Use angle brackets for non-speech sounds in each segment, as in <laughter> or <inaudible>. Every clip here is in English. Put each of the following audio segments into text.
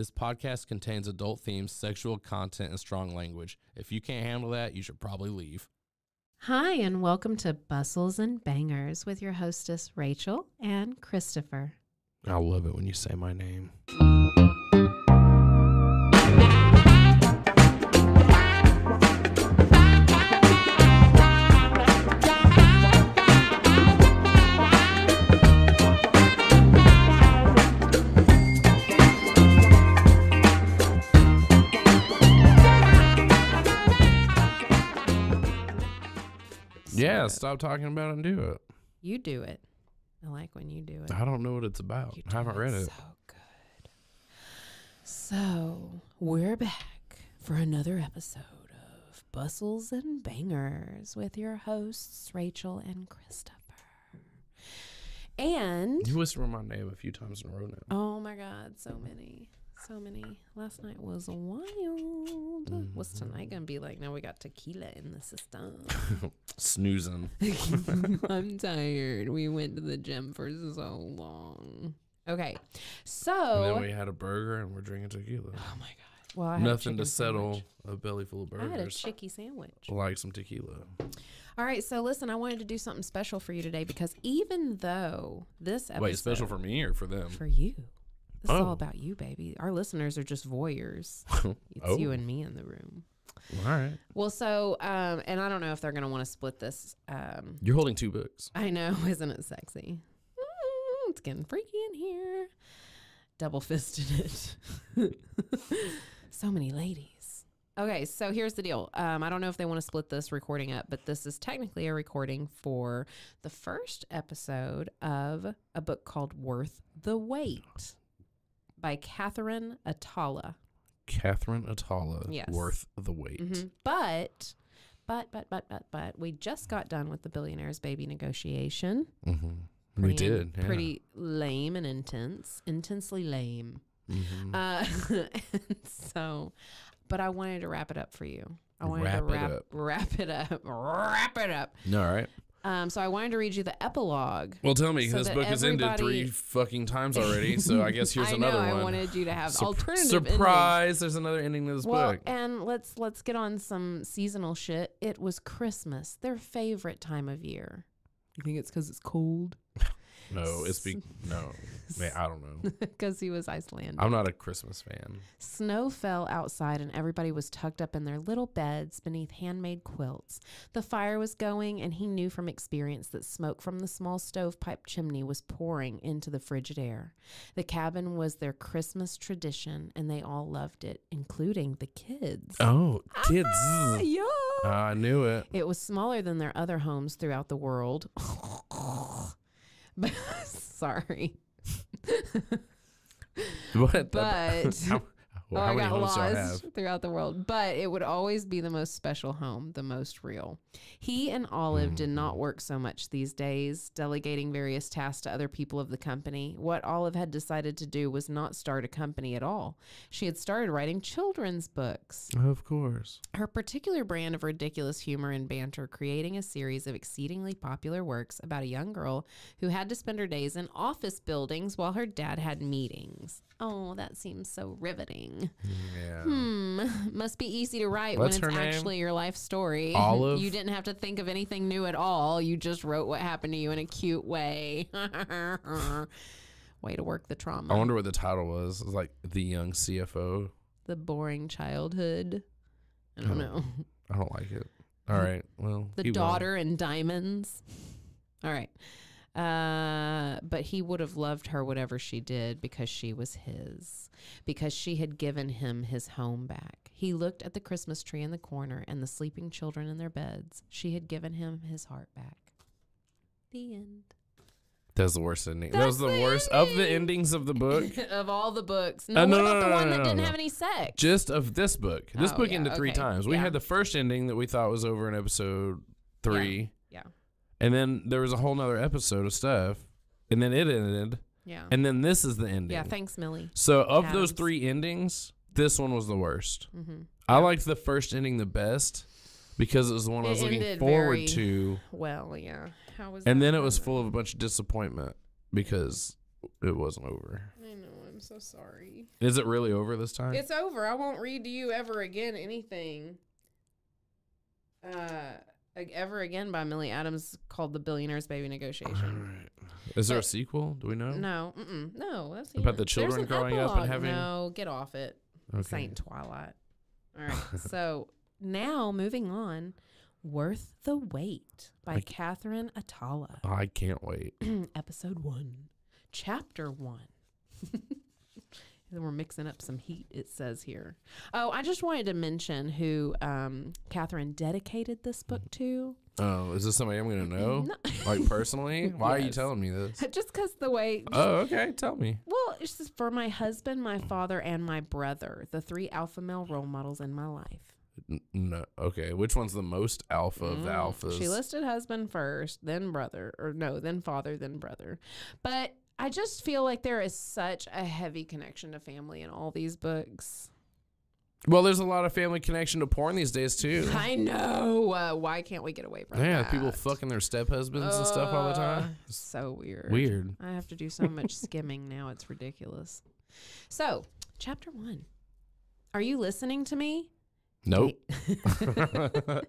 This podcast contains adult themes, sexual content, and strong language. If you can't handle that, you should probably leave. Hi, and welcome to Bustles and Bangers with your hostess, Rachel and Christopher. I love it when you say my name. Yeah, stop talking about it and do it. You do it. I like when you do it. I don't know what it's about. I haven't read it. So good. So we're back for another episode of Bustles and Bangers with your hosts, Rachel and Christopher. And You whispered my name a few times in a row now. oh my God, so many. So many. Last night was wild. What's Mm-hmm. tonight gonna be like? Now we got tequila in the system. <laughs> Snoozing. <laughs> I'm <laughs> tired. We went to the gym for so long. Okay, And so then we had a burger and we're drinking tequila. oh my god, well, I Nothing to settle sandwich. a belly full of burgers. I had a chicky sandwich. like some tequila. All right, so listen, I wanted to do something special for you today because even though this episode Wait, special for me or for them? for you, this is Oh. all about you, baby. Our listeners are just voyeurs. <laughs> It's Oh. you and me in the room. All right. Well, so um, and I don't know if they're gonna want to split this. Um, You're holding two books. I know, <laughs> isn't it sexy? Mm, It's getting freaky in here. Double fisted it. <laughs> so many ladies. Okay, so here's the deal. Um, I don't know if they want to split this recording up, but this is technically a recording for the first episode of a book called Worth the Wait by Kathryn Atalla. Kathryn Atalla. Yes. Worth the wait. Mhm. But, but, but, but, but, but, we just got done with the Billionaire's Baby negotiation. Mm-hmm. We did. Yeah. Pretty lame and intense, intensely lame. Mhm. Uh, <laughs> and so, but I wanted to wrap it up for you. I wanted Wrap to it wrap up. wrap it up, <laughs> wrap it up. All right. Um, so I wanted to read you the epilogue. Well, tell me, So this book has ended three fucking times already. <laughs> So I guess here's I another know. one. I wanted you to have Sup- alternative endings. surprise! There's another ending to this Well, book. and let's let's get on some seasonal shit. It was Christmas, their favorite time of year. You think it's because it's cold? <laughs> No, it's be <laughs> no. Man, I don't know. <laughs> Because he was Icelandic. I'm not a Christmas fan. Snow fell outside and everybody was tucked up in their little beds beneath handmade quilts. The fire was going, and he knew from experience that smoke from the small stovepipe chimney was pouring into the frigid air. The cabin was their Christmas tradition, and they all loved it, including the kids. Oh, kids! Ah, yeah. I knew it. It was smaller than their other homes throughout the world. <laughs> <laughs> Sorry. What? But- <laughs> well, oh, I got lost throughout the world. But it would always be the most special home, the most real. He and Olive did not Mm-hmm. work so much these days, delegating various tasks to other people of the company. What Olive had decided to do was not start a company at all. She had started writing children's books. Of course. Her particular brand of ridiculous humor and banter, creating a series of exceedingly popular works about a young girl who had to spend her days in office buildings while her dad had meetings. Oh, that seems so riveting. Yeah. Hmm, <laughs> must be easy to write What's when it's actually your life story. Olive? You didn't have to think of anything new at all. You just wrote what happened to you in a cute way. <laughs> way to work the trauma. I wonder what the title was. It was like the young CFO. the boring childhood. I don't know. <laughs> I don't like it. All right. Well, the daughter and diamonds. All right. Uh, but he would have loved her whatever she did because she was his, because she had given him his home back. He looked at the Christmas tree in the corner and the sleeping children in their beds. She had given him his heart back. The end. That was the worst ending. that was the, the worst of the endings of the book. <laughs> of all the books. No, Uh, no, no, about no, the one that didn't have any sex? Just of this book. This Oh, book yeah, ended three okay. times. We Yeah. had the first ending that we thought was over in episode three. Yeah. And then there was a whole nother episode of stuff. And then it ended. Yeah. And then this is the ending. Yeah. Thanks, Millie. So of those three endings, this one was the worst. Mm-hmm. I liked the first ending the best because it was the one I was looking forward very- to. Well, yeah. How was it? And then it was full of a bunch of disappointment because it wasn't over. I know. I'm so sorry. Is it really over this time? It's over. I won't read to you ever again anything. Uh, ever again by Millie Adams called the Billionaire's Baby Negotiation. Alright. Is there a sequel? Do we know? No, mm-mm, no. That's About end. the children growing up and having- No, get off it. Saint Twilight. All right. <laughs> so now moving on, Worth the Wait by Like- Kathryn Atalla. I can't wait. <clears throat> Episode one, chapter one. <laughs> then we're mixing up some heat, it says here. Oh, I just wanted to mention who um, Kathryn dedicated this book to. Oh, is this somebody I'm gonna know? No- <laughs> Like personally? <laughs> Why are you telling me this? <laughs> just because the way. Oh, okay. Tell me. Well, it's just for my husband, my father, and my brother, the three alpha male role models in my life. No. Okay. Which one's the most alpha of the Mm, alphas? She listed husband first, then brother, or no, then father, then brother. But I just feel like there is such a heavy connection to family in all these books. well, there's a lot of family connection to porn these days too. I know. Uh, why can't we get away from Yeah, that? Yeah, people fucking their step husbands and stuff all the time. Uh, It's So weird. weird. I have to do so much <laughs> skimming now. It's ridiculous. So, chapter one. Are you listening to me? Nope. <laughs> <laughs>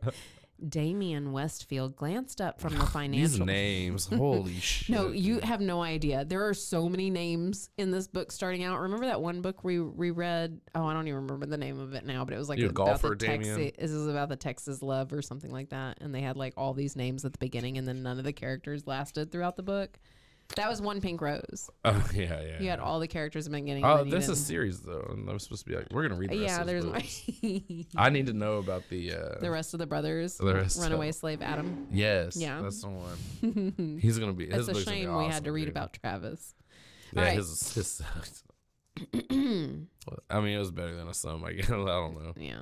Da- Damien Westfield glanced up from the financial These names, <laughs> holy shit. No, you have no idea. There are so many names in this book starting out. Remember that one book we reread? Oh, I don't even remember the name of it now, but it was like You a about golfer, the? Texas. This is about the Texas love or something like that. And they had like all these names at the beginning, and then none of the characters lasted throughout the book. That was one pink rose. <laughs> Oh yeah, yeah. You had all the characters at the beginning. Oh, this is didn't. series though, and I'm supposed to be like, we're gonna read. The yeah. of There's my. <laughs> I need to know about the. uh the rest of the brothers. The rest of- Runaway slave Adam. Yes. Yeah. That's the one. <laughs> He's gonna be. It's a shame we had to read dude. about Travis. Yeah, Alright. his, his sucked. <clears throat> I mean, it was better than a sum. I guess I don't know. Yeah.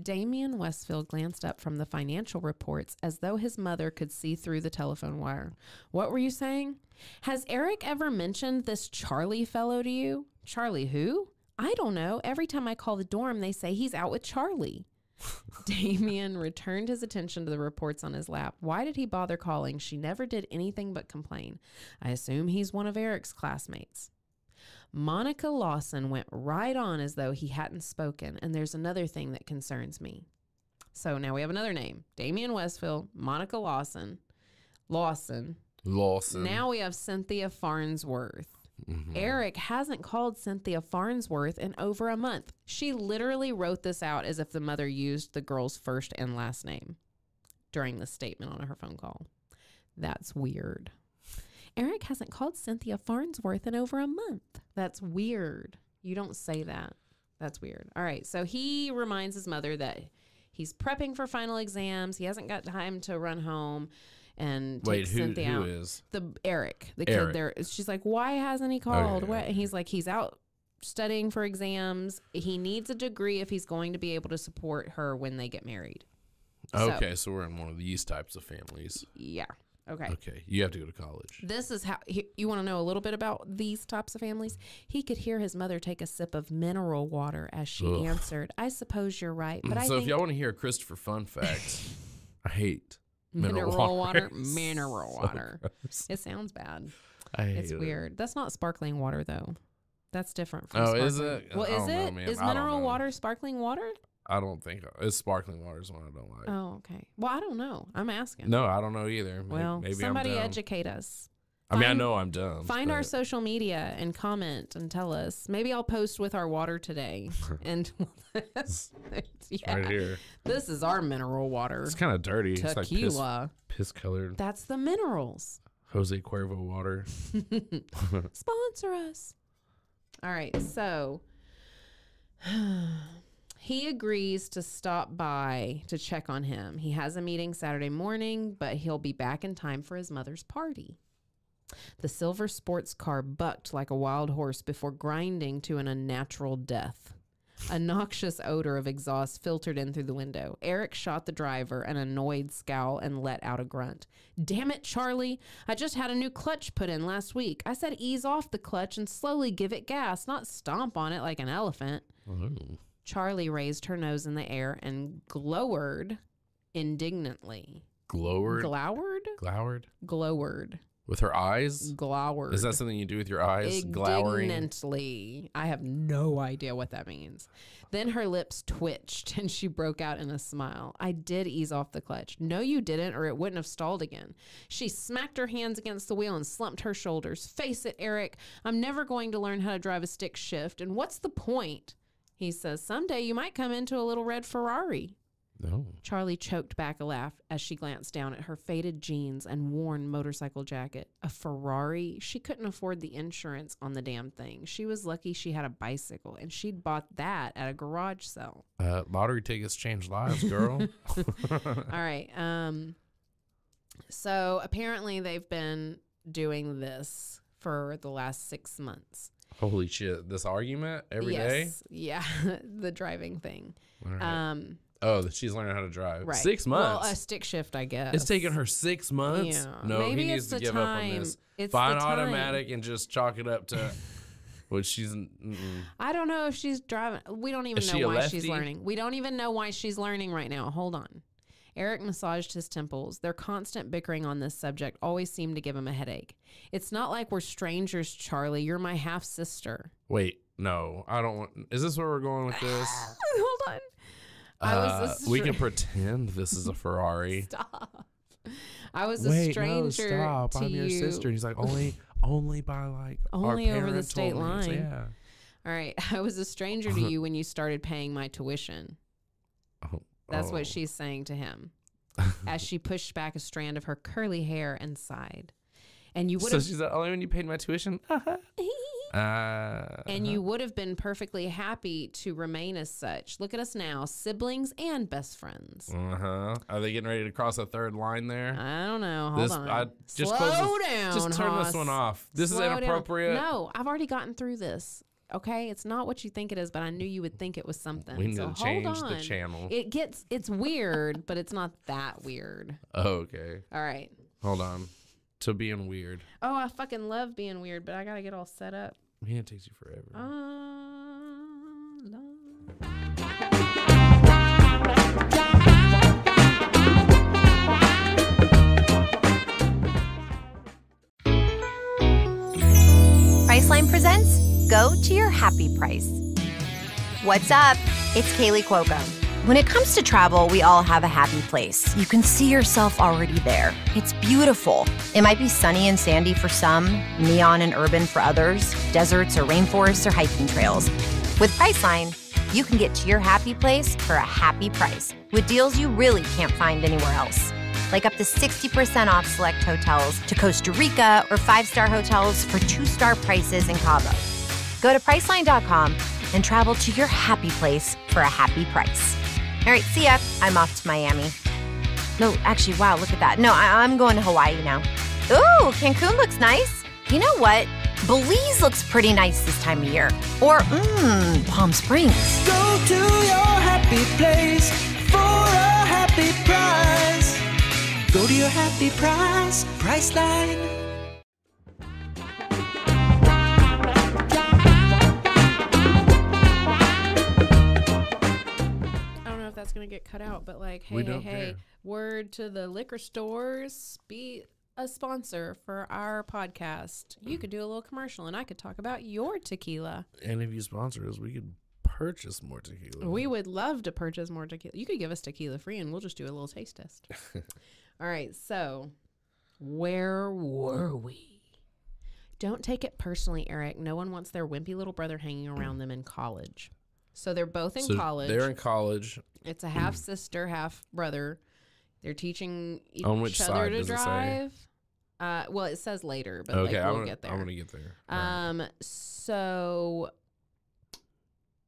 Damien Westfield glanced up from the financial reports as though his mother could see through the telephone wire. What were you saying? Has Eric ever mentioned this Charlie fellow to you? Charlie who? I don't know. Every time I call the dorm, they say he's out with Charlie. <laughs> Damien returned his attention to the reports on his lap. Why did he bother calling? She never did anything but complain. I assume he's one of Eric's classmates. Monica Lawson went right on as though he hadn't spoken, and there's another thing that concerns me. So now we have another name Damian Westfield, Monica Lawson, Lawson. Lawson. Now we have Cynthia Farnsworth. Mhm. Eric hasn't called Cynthia Farnsworth in over a month. She literally wrote this out as if the mother used the girl's first and last name during the statement on her phone call. That's weird. Eric hasn't called Cynthia Farnsworth in over a month. That's weird. You don't say that. That's weird. All right. So he reminds his mother that he's prepping for final exams. He hasn't got time to run home and Wait, take who, Cynthia out who is? the Eric, the Eric. kid there. She's like, why hasn't he called? Okay. What? And he's like, he's out studying for exams. He needs a degree if he's going to be able to support her when they get married. Okay, so we're in one of these types of families. Yeah. Okay. Okay, you have to go to college. This is how he, you want to know a little bit about these types of families. He could hear his mother take a sip of mineral water as she Ugh. answered, "I suppose you're right, but <clears throat> I so if think y'all want to hear a Christopher fun fact, <laughs> I hate mineral, mineral water, water. <laughs> mineral So water. gross. It sounds bad. I hate It's it. weird. That's not sparkling water though. That's different from sparkling. Oh, sparkling. is it? Well, I is know, it? man. Is mineral water sparkling water? I don't think it's sparkling water is one I don't like. Oh, okay. Well, I don't know. I'm asking. No, I don't know either. Maybe, Well, maybe somebody educate us. I mean, I know I'm dumb. Find our social media and comment and tell us. Maybe I'll post with our water today. <laughs> and <laughs> yeah, right here. this is our mineral water. It's kind of dirty. It's like piss, Tequila. piss colored. That's the minerals. Jose Cuervo water. <laughs> Sponsor us. All right, so <sighs> he agrees to stop by to check on him. He has a meeting Saturday morning, but he'll be back in time for his mother's party. The silver sports car bucked like a wild horse before grinding to an unnatural death. A noxious odor of exhaust filtered in through the window. Eric shot the driver an annoyed scowl and let out a grunt. Damn it, Charlie. I just had a new clutch put in last week. I said ease off the clutch and slowly give it gas, not stomp on it like an elephant. Ooh. Charlie raised her nose in the air and glowered indignantly. Glowered. Glowered? Glowered. Glowered. With her eyes? glowered. Is that something you do with your eyes? Glowering? I have no idea what that means. Then her lips twitched <laughs> and she broke out in a smile. I did ease off the clutch. No, you didn't, or it wouldn't have stalled again. She smacked her hands against the wheel and slumped her shoulders. Face it, Eric, I'm never going to learn how to drive a stick shift. And what's the point? He says, Someday you might come into a little red Ferrari. No. Charlie choked back a laugh as she glanced down at her faded jeans and worn motorcycle jacket. A Ferrari? She couldn't afford the insurance on the damn thing. She was lucky she had a bicycle, and she'd bought that at a garage sale. Uh, lottery tickets change lives, girl. <laughs> <laughs> All right. Um. So apparently they've been doing this for the last six months. Holy shit. This argument every day. Yes. Yeah, <laughs> the driving thing. Right. Um. Oh, that she's learning how to drive. Right. Six months. Well, a stick shift, I guess. it's taken her six months. Yeah. No, Maybe he needs it's to the give up on time. this. It's Find the time. automatic and just chalk it up to <laughs> what she's. Mm-mm. I don't know if she's driving. We don't even Is she know a why she's learning. We don't even know why she's learning right now. Hold on. Eric massaged his temples. Their constant bickering on this subject always seemed to give him a headache. It's not like we're strangers, Charlie. You're my half sister. Wait, no, I don't want. Is this where we're going with this? <laughs> Hold on. I was Uh, a we can pretend this is a Ferrari. <laughs> Stop. I was a Wait, stranger no, stop! to I'm your you. sister. And he's like, only, <laughs> only by like our Only over the state line. Yeah. All right. <laughs> I was a stranger to you when you started paying my tuition. Oh, That's oh. what she's saying to him as she pushed back a strand of her curly hair and sighed. And you would So have she's like, only when you paid my tuition. Uh, and you would have been perfectly happy to remain as such. Look at us now, siblings and best friends. Uh huh. Are they getting ready to cross a third line there? I don't know. Hold this, on. I just Slow close this- down. Just turn Hoss. this one off. This Slow is down. inappropriate. No, I've already gotten through this. Okay, it's not what you think it is, but I knew you would think it was something. We need so to change the channel. It gets it's weird, but it's not that weird. <laughs> Okay. All right. Hold on. To being weird. Oh, I fucking love being weird, but I gotta get all set up. Yeah, it takes you forever. Uh, Priceline presents Go to Your Happy Price. What's up? It's Kaley Cuoco. When it comes to travel, we all have a happy place. You can see yourself already there. It's beautiful. It might be sunny and sandy for some, neon and urban for others, deserts or rainforests or hiking trails. With Priceline, you can get to your happy place for a happy price with deals you really can't find anywhere else like up to 60% off select hotels to Costa Rica or five star hotels for two star prices in Cabo. Go to Priceline.com and travel to your happy place for a happy price. All right, see ya. I'm off to Miami. No, actually, wow, look at that. No, I- I'm going to Hawaii now. Ooh, Cancun looks nice. You know what? Belize looks pretty nice this time of year. Or, mmm, Palm Springs. Go to your happy place for a happy price. Go to your happy price, Priceline. I don't know if that's gonna get cut out, but like, hey, hey, hey, word to the liquor stores, be a sponsor for our podcast. You could do a little commercial, and I could talk about your tequila. And if you sponsor us, we could purchase more tequila. We would love to purchase more tequila. You could give us tequila free, and we'll just do a little taste test. <laughs> All right, so where were we? Don't take it personally, Eric. No one wants their wimpy little brother hanging around them in college. So they're both in So college. They're in college. It's a half sister, half brother. They're teaching each On which other side to does it say? drive. Uh, well, it says later, but okay, like, I'm, we'll gonna, get there. I'm gonna get there. Right. Um, so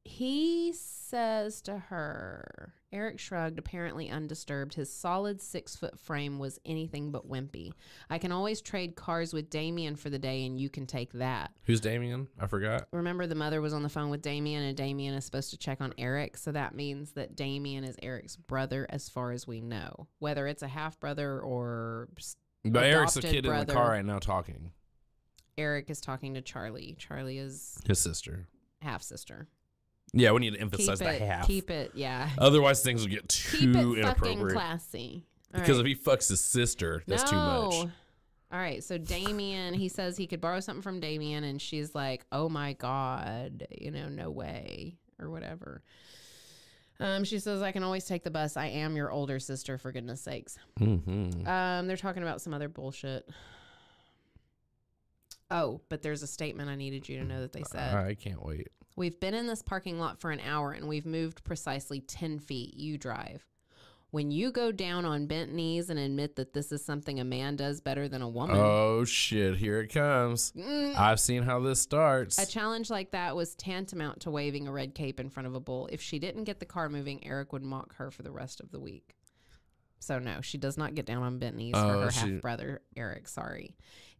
he says to her, Eric shrugged, apparently undisturbed. His solid six foot frame was anything but wimpy. I can always trade cars with Damien for the day, and you can take that. Who's Damien? I forgot. Remember, the mother was on the phone with Damien, and Damien is supposed to check on Eric. So that means that Damien is Eric's brother, as far as we know. Whether it's a half brother or But Eric's the Adopted kid in the car right now talking. Eric is talking to Charlie. Charlie is His sister. half sister. Yeah, we need to Keep emphasize the it, half. keep it, yeah. Otherwise, things will get too keep it fucking inappropriate. classy. All Because right. if he fucks his sister, that's too much. All right, so Damien, he says he could borrow something from Damien, and she's like, "Oh my god, you know, no way," or whatever. Um, she says, "I can always take the bus. I am your older sister, for goodness sakes." Mm-hmm. Um, they're talking about some other bullshit. Oh, but there's a statement I needed you to know that they said. I can't wait. We've been in this parking lot for an hour and we've moved precisely 10 feet. You drive. When you go down on bent knees and admit that this is something a man does better than a woman, Oh shit! Here it comes. Mm. I've seen how this starts. a challenge like that was tantamount to waving a red cape in front of a bull. If she didn't get the car moving, Eric would mock her for the rest of the week. So, no, she does not get down on bent knees for Oh, her she- half brother, Eric. Sorry.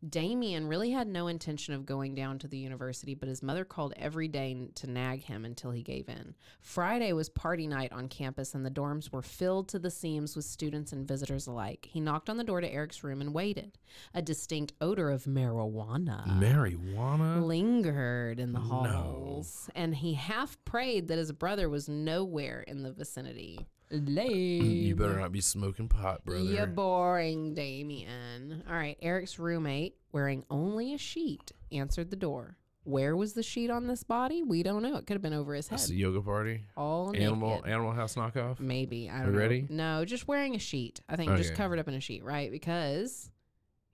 Damien really had no intention of going down to the university, but his mother called every day to nag him until he gave in. Friday was party night on campus, and the dorms were filled to the seams with students and visitors alike. He knocked on the door to Eric's room and waited. A distinct odor of marijuana Marijuana. lingered in the halls, and he half prayed that his brother was nowhere in the vicinity. Lame. You better not be smoking pot, brother. You're boring, Damien. All right, Eric's roommate, wearing only a sheet, answered the door. Where was the sheet on this body? We don't know. It could have been over his head. That's a yoga party. All Animal naked. Animal House knockoff. Maybe. I don't know. ready? No, just wearing a sheet. I think just covered up in a sheet, right? Because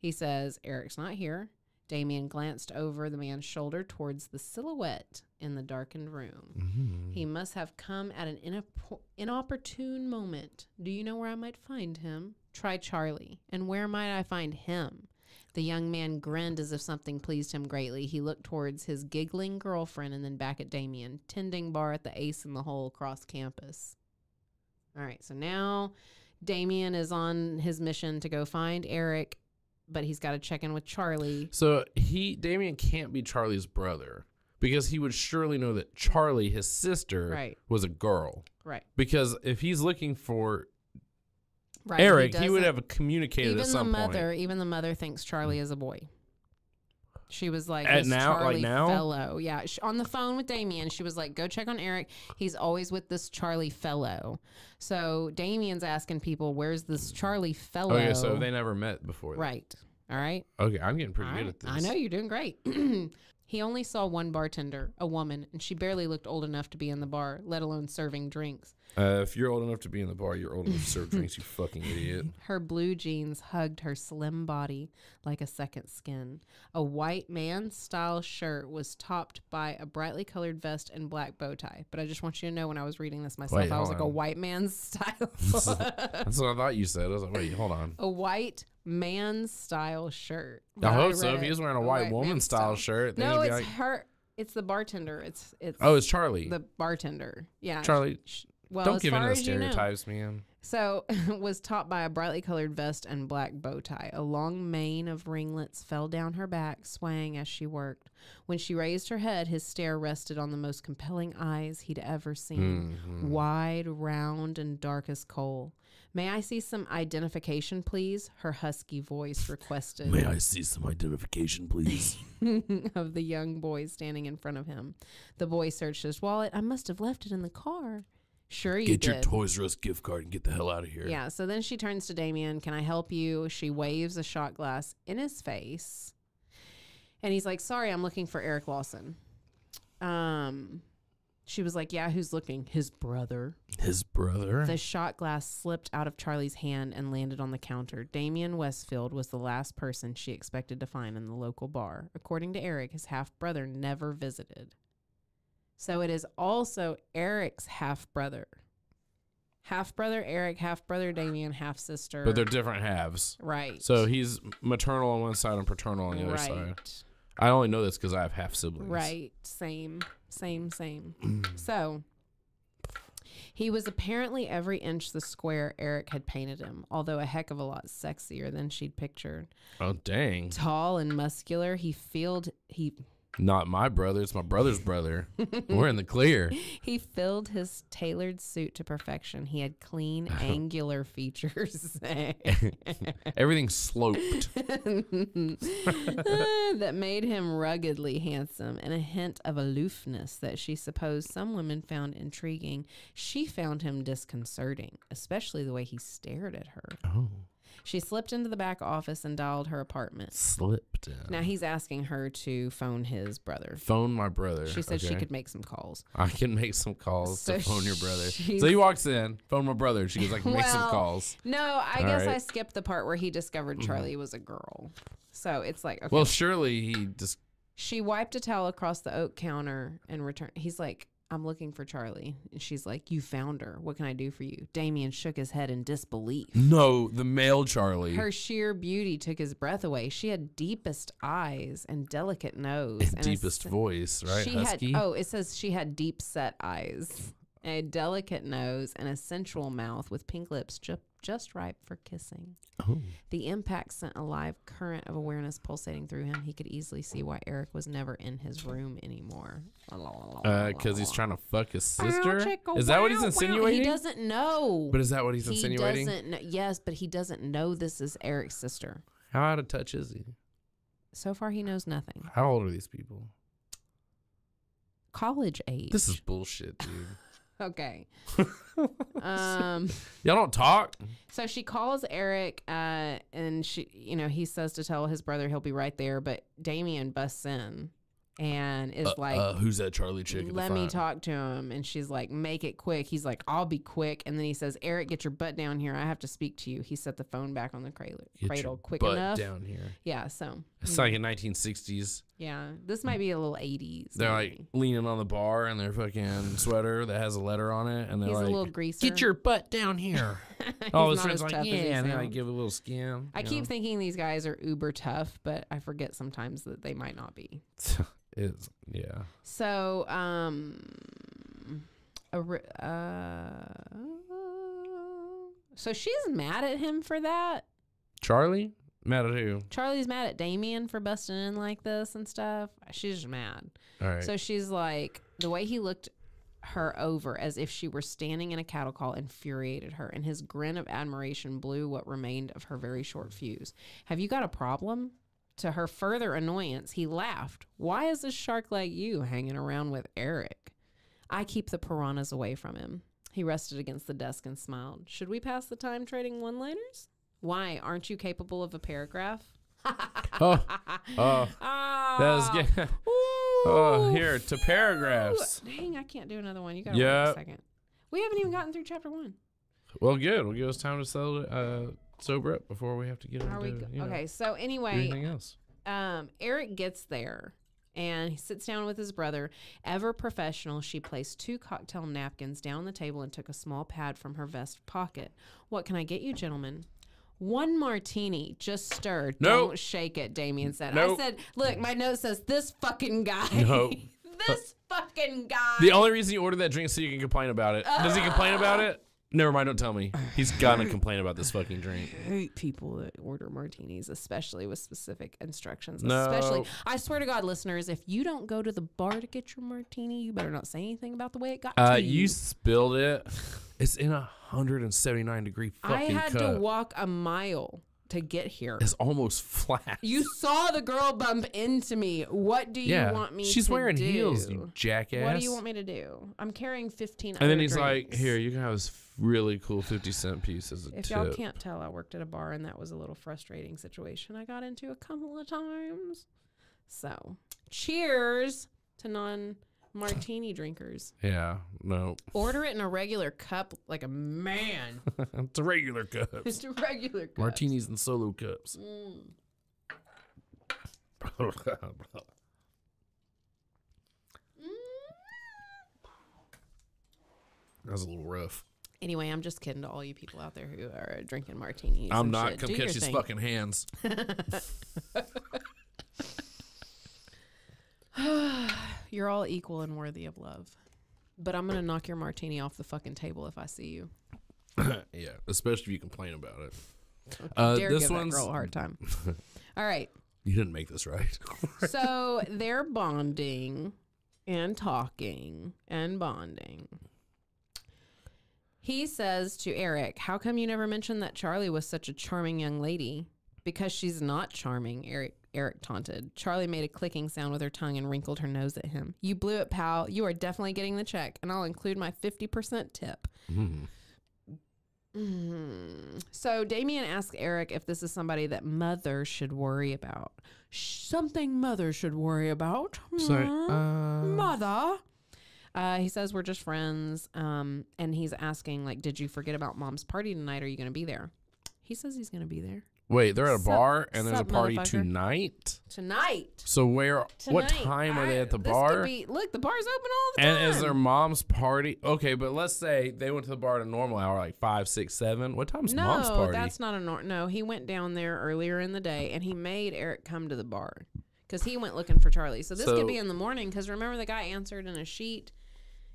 he says Eric's not here. Damien glanced over the man's shoulder towards the silhouette in the darkened room. Mhm. He must have come at an inop- inopportune moment. Do you know where I might find him? Try Charlie. And where might I find him? The young man grinned as if something pleased him greatly. He looked towards his giggling girlfriend and then back at Damien, tending bar at the ace in the hole across campus. All right, so now Damien is on his mission to go find Eric, but he's got to check in with Charlie. So he Damien can't be Charlie's brother because he would surely know that Charlie, his sister, Right. was a girl. Right. Because if he's looking for Right. Eric, he, would doesn't- have communicated even at the mother, point. even the mother thinks Charlie is a boy. She was like, At this now- like Charlie now? fellow. Yeah, sh- on the phone with Damien, she was like, "Go check on Eric. He's always with this Charlie fellow." So Damien's asking people, "Where's this Charlie fellow?" Okay, so they never met before. that. right. All right. Okay, I'm getting pretty All good right. at this. I know you're doing great. <clears throat> he only saw one bartender, a woman, and she barely looked old enough to be in the bar, let alone serving drinks. Uh, if you're old enough to be in the bar, you're old enough to serve <laughs> drinks. You fucking idiot. Her blue jeans hugged her slim body like a second skin. A white man style shirt was topped by a brightly colored vest and black bow tie. But I just want you to know when I was reading this myself, Wait, I was like, a white man's <laughs> style. <laughs> That's what I thought you said. I was like, wait, hold on. a white man's style shirt. I hope so. If he was wearing a white woman style shirt, No, it's like, her. It's the bartender. It's it's oh, it's Charlie. the bartender. Yeah, Charlie, well, don't give in far to as you know. stereotypes, man. So, <laughs> was topped by a brightly colored vest and black bow tie. A long mane of ringlets fell down her back, swaying as she worked. When she raised her head, his stare rested on the most compelling eyes he'd ever seen Mhm. wide, round, and dark as coal. May I see some identification, please? Her husky voice requested May I see some identification, please? <laughs> of the young boy standing in front of him. The boy searched his wallet. I must have left it in the car. Sure, you Get did. your Toys R Us gift card and get the hell out of here. Yeah, so then she turns to Damien, Can I help you? She waves a shot glass in his face. And he's like, Sorry, I'm looking for Eric Lawson. Um, she was like, Yeah, who's looking? His brother. His brother. The shot glass slipped out of Charlie's hand and landed on the counter. Damien Westfield was the last person she expected to find in the local bar. According to Eric, his half brother never visited. So it is also Eric's half brother. Half brother Eric, half brother Damien, half sister. but they're different halves. right. So he's maternal on one side and paternal on the other right. side. I only know this because I have half siblings. Right. Same, same, same. <clears throat> so he was apparently every inch the square Eric had painted him, although a heck of a lot sexier than she'd pictured. Oh dang! Tall and muscular, he filled he Not my brother. It's my brother's <laughs> brother. We're in the clear. <laughs> he filled his tailored suit to perfection. He had clean, <laughs> angular features. Everything sloped. that made him ruggedly handsome and a hint of aloofness that she supposed some women found intriguing. She found him disconcerting, especially the way he stared at her. Oh. She slipped into the back office and dialed her apartment. Slipped in. Now he's asking her to phone his brother. phone my brother. She said she could make some calls. I can make some calls So to phone your brother. So he walks in, phone my brother. She goes, I can make some calls. No, I All guess I right. Mm-hmm. skipped the part where he discovered Charlie was a girl. So it's like, okay. Well, surely he just. she wiped a towel across the oak counter and returned. He's like, I'm looking for Charlie. And she's like, You found her. What can I do for you? Damien shook his head in disbelief. No, the male Charlie. Her sheer beauty took his breath away. She had deepest eyes and delicate nose. and and deepest voice, right? She Husky. had oh, it says she had deep set eyes, a delicate nose, and a sensual mouth with pink lips just ripe for kissing. Oh. The impact sent a live current of awareness pulsating through him. He could easily see why Eric was never in his room anymore. Because Uh, he's trying to fuck his sister. Is that what he's insinuating? He doesn't know. But is that what he's he insinuating? know. Yes, but he doesn't know this is Eric's sister. How out of touch is he? So far, he knows nothing. How old are these people? College age. This is bullshit, dude. Okay. <laughs> um. Y'all don't talk. So she calls Eric, uh, and she, you know, he says to tell his brother he'll be right there, but Damien busts in and is Uh, like, uh, who's that Charlie chick? "Let me talk to him." And she's like, "Make it quick." He's like, "I'll be quick." And then he says, "Eric, get your butt down here. I have to speak to you." He set the phone back on the cradle, Get your cradle quick butt enough. down here. Yeah. So It's like in 1960s. yeah, this might be a little 80s. They're like leaning on the bar in their fucking sweater that has a letter on it, and they're he's like, a little greaser. "Get your butt down here." <laughs> All his friends like, "Yeah," and they like give a little skim. I keep know? thinking these guys are uber tough, but I forget sometimes that they might not be. <laughs> it's yeah. So, um, a, uh, so she's mad at him for that. Charlie mad at who? Charlie's mad at Damien for busting in like this and stuff. She's just mad. All right. So she's like, the way he looked her over as if she were standing in a cattle call infuriated her, and his grin of admiration blew what remained of her very short fuse. Have you got a problem? To her further annoyance, he laughed. Why is a shark like you hanging around with Eric? I keep the piranhas away from him. He rested against the desk and smiled. Should we pass the time trading one liners? Why? Aren't you capable of a paragraph? <laughs> oh, <laughs> oh, Ah, that was good. oh, here to paragraphs. Dang, I can't do another one. You gotta Yeah. wait a second. We haven't even gotten through chapter one. Well, good. We'll give us time to settle, uh, sober up before we have to get Are into we you know, okay? So anyway, anything else. um, Eric gets there and he sits down with his brother. Ever professional, she placed two cocktail napkins down the table and took a small pad from her vest pocket. What can I get you, gentlemen? One martini, just stirred. Nope. Don't shake it, Damien said. Nope. I said, look, my note says this fucking guy. Nope. <laughs> this fucking guy. The only reason you ordered that drink so you can complain about it. Does he complain about it? Never mind. Don't tell me. He's gonna complain about this fucking drink. hate people that order martinis, especially with specific instructions. No. Especially, I swear to God, listeners, if you don't go to the bar to get your martini, you better not say anything about the way it got Uh, to you you. spilled it. It's in a hundred and seventy nine degree I had cup. to walk a mile to get here. It's almost flat. You saw the girl bump into me. What do you yeah, want me she's wearing do? heels. You jackass. What do you want me to do? I'm carrying 15 And then he's like, "Here, you can have this really cool fifty cent piece as a If tip." y'all can't tell, I worked at a bar and that was a little frustrating situation I got into a couple of times. So, cheers to non martini <laughs> drinkers. yeah, no, Order it in a regular cup like a man. <laughs> it's a regular cup. it's a regular cup. Martinis and solo cups. Mm. <laughs> That was a little rough. Anyway, I'm just kidding to all you people out there who are drinking martinis. I'm not. shit. Come Do catch his thing. fucking hands. <laughs> <sighs> You're all equal and worthy of love. But I'm gonna knock your martini off the fucking table if I see you. <coughs> yeah, especially if you complain about it. Uh, Dare this give that one's girl a hard time. <laughs> all right. you didn't make this right. <laughs> So they're bonding and talking and bonding. He says to Eric, How come you never mentioned that Charlie was such a charming young lady? Because she's not charming, Eric Eric taunted. Charlie made a clicking sound with her tongue and wrinkled her nose at him. You blew it, pal. You are definitely getting the check, and I'll include my 50% tip. Mm. So Damien asks Eric if this is somebody that mother should worry about. Something mother should worry about. Sorry. Hmm? Uh, mother. Uh, he says we're just friends. Um, and he's asking like, did you forget about mom's party tonight? Are you going to be there? He says he's going to be there wait, they're at a Sup- bar and there's a sup, party motherfucker? tonight. tonight. So where? What Tonight. time are they at the this could bar? be- look, the bar's open all the time. And is their mom's party? Okay, but let's say they went to the bar at a normal hour, like five, six, seven. What time's no, mom's party? that's not a nor- no. He went down there earlier in the day, and he made Eric come to the bar because he went looking for Charlie. So this So- could be in the morning because remember the guy answered in a sheet.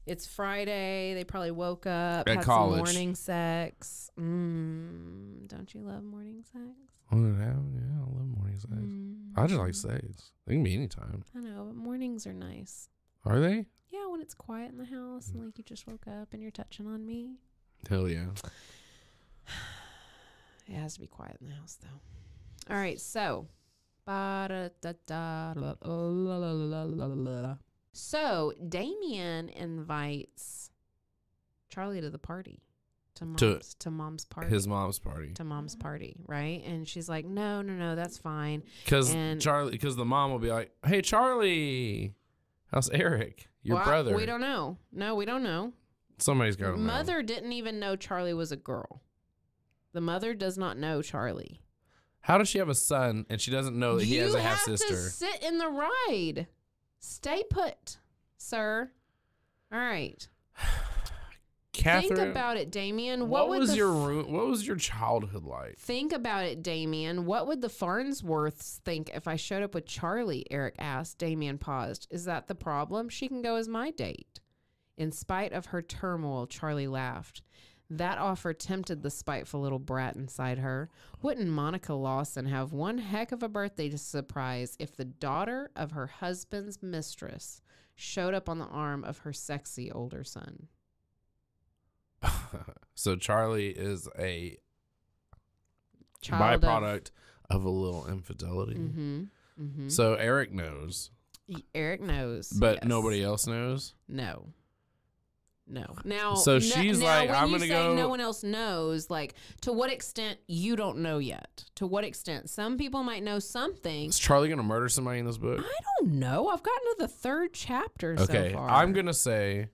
It's Friday. They probably woke up, At had college. some morning sex. Mm, don't you love morning sex? Oh, yeah, yeah, I love morning sex. Mm, I just like sex. They can be anytime. I know, but mornings are nice. Are they? Yeah, when it's quiet in the house and like you just woke up and you're touching on me. Hell yeah. <sighs> It has to be quiet in the house, though. All right, so. Ba-da-da-da, la- la- la- la- la- la- la. So Damien invites Charlie to the party, to mom's, To to, mom's party, His mom's party. to mom's party, right? And she's like, "No, no, no, that's fine." Because Charlie, because the mom will be like, "Hey, Charlie, how's Eric, your Well, I- brother?" We don't know. No, we don't know. Somebody's got to know. Mother didn't even know Charlie was a girl. The mother does not know Charlie. How does she have a son and she doesn't know that he has a half sister? sit in the ride. Stay put, sir. All right. <sighs> Kathryn, Think about it, Damien. what, What, was the your what was your childhood like? Think about it, Damien. What would the Farnsworths think if I showed up with Charlie? Eric asked. Damien paused. Is that the problem? She can go as my date. In spite of her turmoil, Charlie laughed. That offer tempted the spiteful little brat inside her. Wouldn't Monica Lawson have one heck of a birthday surprise if the daughter of her husband's mistress showed up on the arm of her sexy older son? <laughs> so Charlie is a Child byproduct of, a little infidelity. Mm-hmm. Mm-hmm. So Eric knows, Eric knows, but yes. nobody else knows. No. No. Now, So no- she's now like, when "I'm gonna go-" No one else knows. Like, to what extent you don't know yet? To what extent? Some people might know something. Is Charlie gonna murder somebody in this book? I don't know. I've gotten to the third chapter Okay, so far. I'm gonna say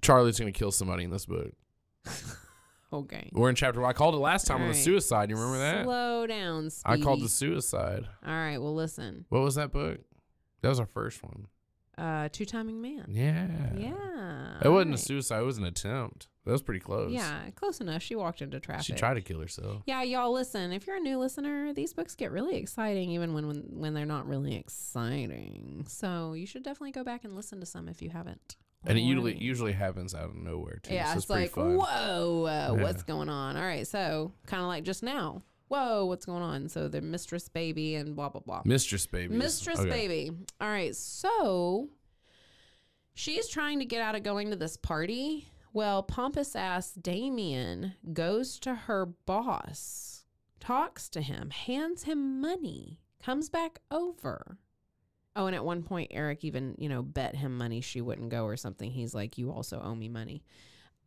Charlie's gonna kill somebody in this book. <laughs> Okay. We're in chapter. One. I called it last time on the suicide. You remember that? Slow down, I called the suicide. All right. Well, listen. What was that book? That was our first one. Uh, two timing man. Yeah. Yeah. It wasn't a suicide. It was an attempt. That was pretty close. Yeah, close enough. She walked into traffic. She tried to kill herself. Yeah, y'all listen. If you're a new listener, these books get really exciting even when when, when they're not really exciting. So you should definitely go back and listen to some if you haven't. And it usually usually happens out of nowhere too. yeah, so it's, it's, like fun. whoa, uh, Yeah. what's going on? All right, so kind of like just now. Whoa, what's going on? So the mistress baby and blah blah blah. Mistress baby. Mistress baby. All right, so she's trying to get out of going to this party. Well, pompous ass Damien goes to her boss, talks to him, hands him money, comes back over. Oh, and at one point, Eric even, you know, bet him money she wouldn't go or something. He's like, You also owe me money.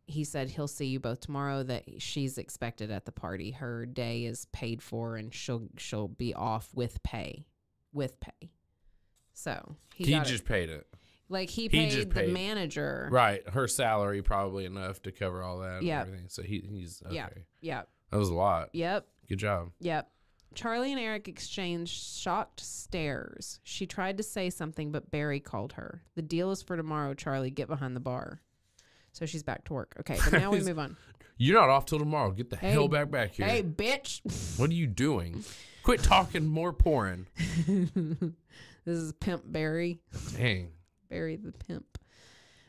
He said he'll see you both tomorrow. That she's expected at the party. Her day is paid for, and she'll she'll be off with pay, with pay. So he, He, just it. paid it. like he he paid just the paid. manager. Right. Her salary probably enough to cover all that. Yeah. Everything. So he, he's okay. Yeah. Yep. That was a lot. Yep. Good job. Yep. Charlie and Eric exchanged shocked stares. She tried to say something, but Barry called her. The deal is for tomorrow, Charlie. Get behind the bar. So she's back to work. Okay, but now we <laughs> move on. You're not off till tomorrow. Get the Hey. hell back back here. Hey, bitch. <laughs> What are you doing? Quit talking more pouring. <laughs> this is Pimp Barry. Dang. Barry the pimp.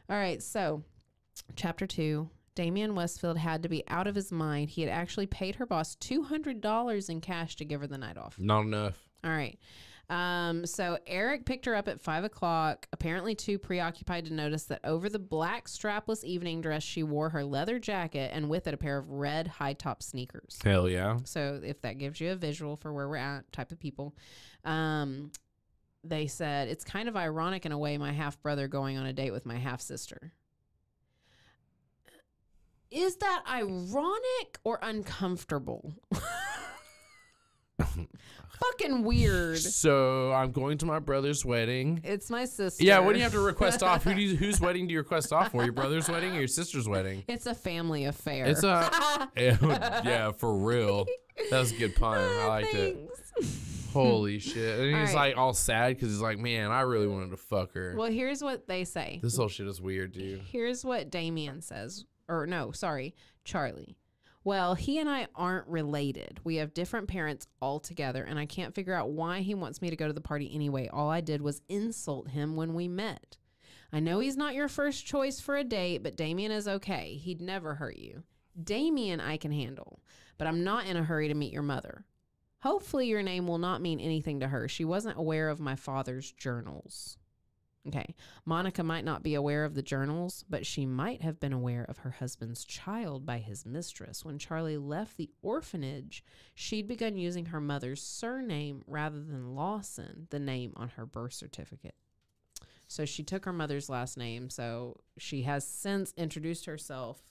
All right, so chapter two. Damian Westfield had to be out of his mind. He had actually paid her boss $200 in cash to give her the night off. Not enough. All right. Um, so Eric picked her up at five o'clock, apparently too preoccupied to notice that over the black strapless evening dress, she wore her leather jacket and with it a pair of red high top sneakers. Hell yeah. So if that gives you a visual for where we're at, type of people. Um, they said it's kind of ironic in a way, my half brother going on a date with my half sister. Is that ironic or uncomfortable? <laughs> Fucking weird. So I'm going to my brother's wedding. It's my sister. Yeah, when do you have to request off? Who do you, <laughs> whose wedding do you request off for? Your brother's wedding or your sister's wedding? It's a family affair. It's a <laughs> yeah, for real. That was a good pun. I ah, liked it. Holy shit! And he's right. like all sad because he's like, man, I really wanted to fuck her. Well, here's what they say. This whole shit is weird, dude. Here's what Damien says. Or no, sorry, Charlie. Well, he and I aren't related. We have different parents altogether, and I can't figure out why he wants me to go to the party anyway. All I did was insult him when we met. I know he's not your first choice for a date, but Damien is okay. He'd never hurt you. Damien, I can handle, but I'm not in a hurry to meet your mother. Hopefully, your name will not mean anything to her. She wasn't aware of my father's journals. Okay. Monica might not be aware of the journals, but she might have been aware of her husband's child by his mistress. When Charlie left the orphanage, she'd begun using her mother's surname rather than Lawson, the name on her birth certificate. So she took her mother's last name. So she has since introduced herself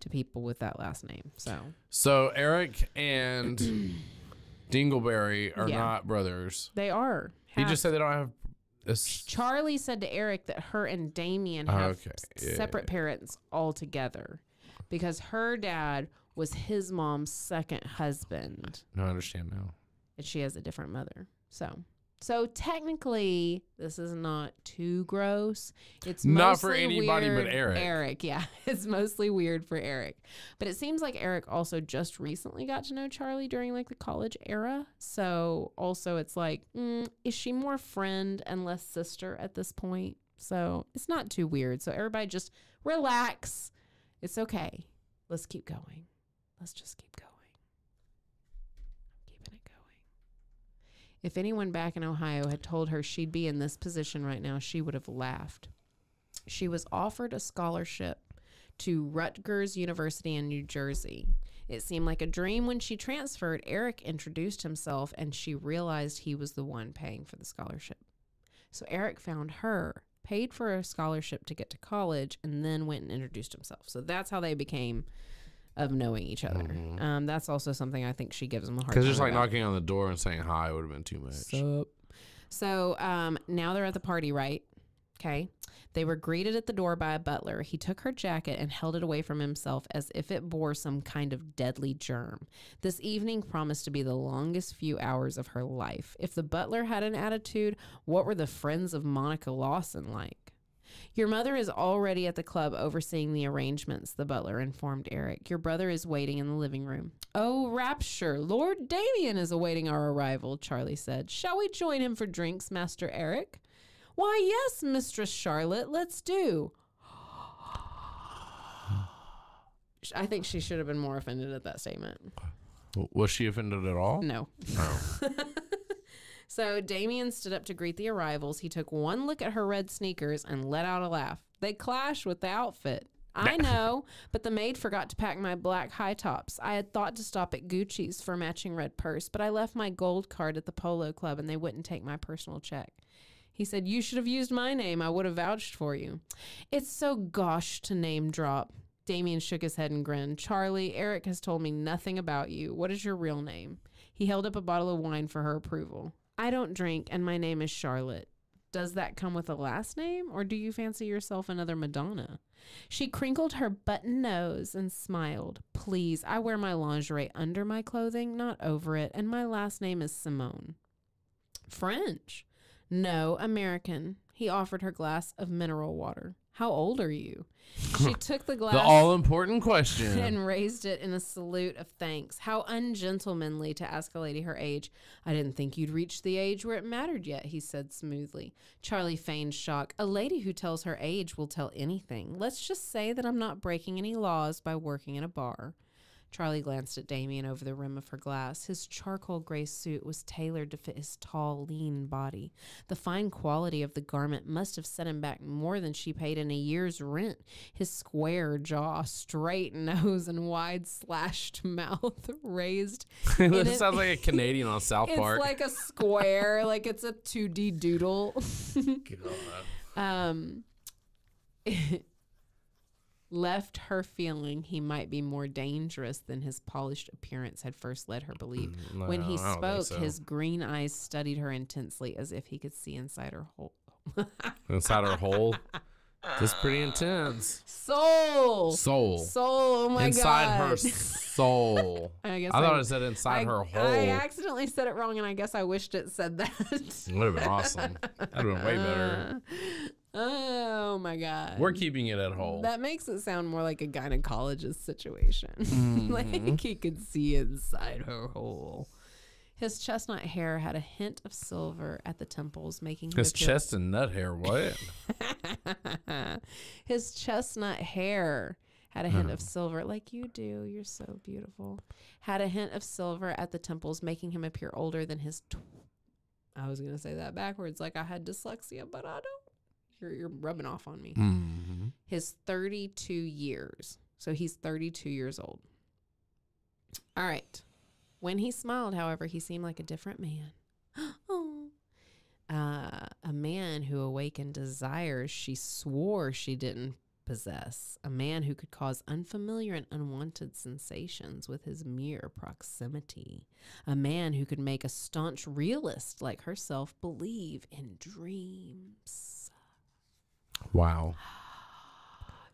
to people with that last name. So So Eric and <clears throat> Dingleberry are Yeah. not brothers. they are. He half- just said they don't have. Charlie said to Eric that her and Damien Oh, have okay. Yeah, separate parents altogether because her dad was his mom's second husband no, I understand now. and she has a different mother. So, so technically, this is not too gross. It's Not for anybody but Eric. Eric, yeah, <laughs> it's mostly weird for Eric. But it seems like Eric also just recently got to know Charlie during like the college era. So also, it's like, mm, is she more friend and less sister at this point? So it's not too weird. So everybody just relax. It's okay. Let's keep going. Let's just keep going. Keeping it going. If anyone back in Ohio had told her she'd be in this position right now, she would have laughed. She was offered a scholarship to Rutgers University in New Jersey. It seemed like a dream when she transferred. Eric introduced himself and she realized he was the one paying for the scholarship. So Eric found her, paid for a scholarship to get to college, and then went and introduced himself. So that's how they became of knowing each other. Um, that's also something I think she gives him a hard time. Because just like about. knocking on the door and saying hi would have been too much. Sup? So um, now they're at the party, right? Okay. They were greeted at the door by a butler. He took her jacket and held it away from himself as if it bore some kind of deadly germ. This evening promised to be the longest few hours of her life. If the butler had an attitude, what were the friends of Monica Lawson like? Your mother is already at the club overseeing the arrangements, the butler informed Eric. Your brother is waiting in the living room. Oh, rapture. Lord Damien is awaiting our arrival, Charlie said. Shall we join him for drinks, Master Eric? Why, yes, Mistress Charlotte, let's do. <gasps> I think she should have been more offended at that statement. Was she offended at all? No. <laughs> so Damien stood up to greet the arrivals. He took one look at her red sneakers and let out a laugh. They clashed with the outfit. I know, but the maid forgot to pack my black high tops. I had thought to stop at Gucci's for matching red purse, but I left my gold card at the Polo Club and they wouldn't take my personal check. He said, You should have used my name. I would have vouched for you. It's so gosh to name drop. Damien shook his head and grinned. Charlie, Eric has told me nothing about you. What is your real name? He held up a bottle of wine for her approval. I don't drink, and my name is Charlotte. Does that come with a last name, or do you fancy yourself another Madonna? She crinkled her button nose and smiled. Please, I wear my lingerie under my clothing, not over it, and my last name is Simone. French. No, American. He offered her glass of mineral water. How old are you? She <laughs> took the glass The all important question. and raised it in a salute of thanks. How ungentlemanly to ask a lady her age. I didn't think you'd reached the age where it mattered yet, he said smoothly. Charlie feigned shock. A lady who tells her age will tell anything. Let's just say that I'm not breaking any laws by working in a bar. Charlie glanced at Damien over the rim of her glass. His charcoal gray suit was tailored to fit his tall, lean body. The fine quality of the garment must have set him back more than she paid in a year's rent. His square jaw, straight <laughs> nose, and wide slashed <laughs> mouth raised. <laughs> it- sounds like a Canadian on South It's Park. like a square, like it's a 2D doodle. um, left her feeling he might be more dangerous than his polished appearance had first led her believe. Mm, when he no, I don't spoke, so. his green eyes studied her intensely as if he could see inside her hole. <laughs> Inside her hole. That's pretty intense. soul. Soul. Soul. Oh my inside god. her soul. <laughs> I guess I thought I- it said inside I, her hole. I accidentally said it wrong, and I guess I wished it said that. Would have been awesome. That'd have been way better. <laughs> oh my god. We're keeping it at whole. That makes it sound more like a gynecologist situation. <laughs> like Mm-hmm. he could see inside her hole. His chestnut hair had a hint of silver at the temples, making him His appear- chest and nut hair. What? <laughs> His chestnut hair had a hint of silver, like you do. You're so beautiful. Had a hint of silver at the temples, making him appear older than his. I was gonna say that backwards, like I had dyslexia, but I don't. You're you're rubbing off on me. mm-hmm. His 32 years, so he's 32 years old. All right. When he smiled, however, he seemed like a different man. <gasps> oh. Uh, a man who awakened desires she swore she didn't possess. A man who could cause unfamiliar and unwanted sensations with his mere proximity. A man who could make a staunch realist like herself believe in dreams. Wow.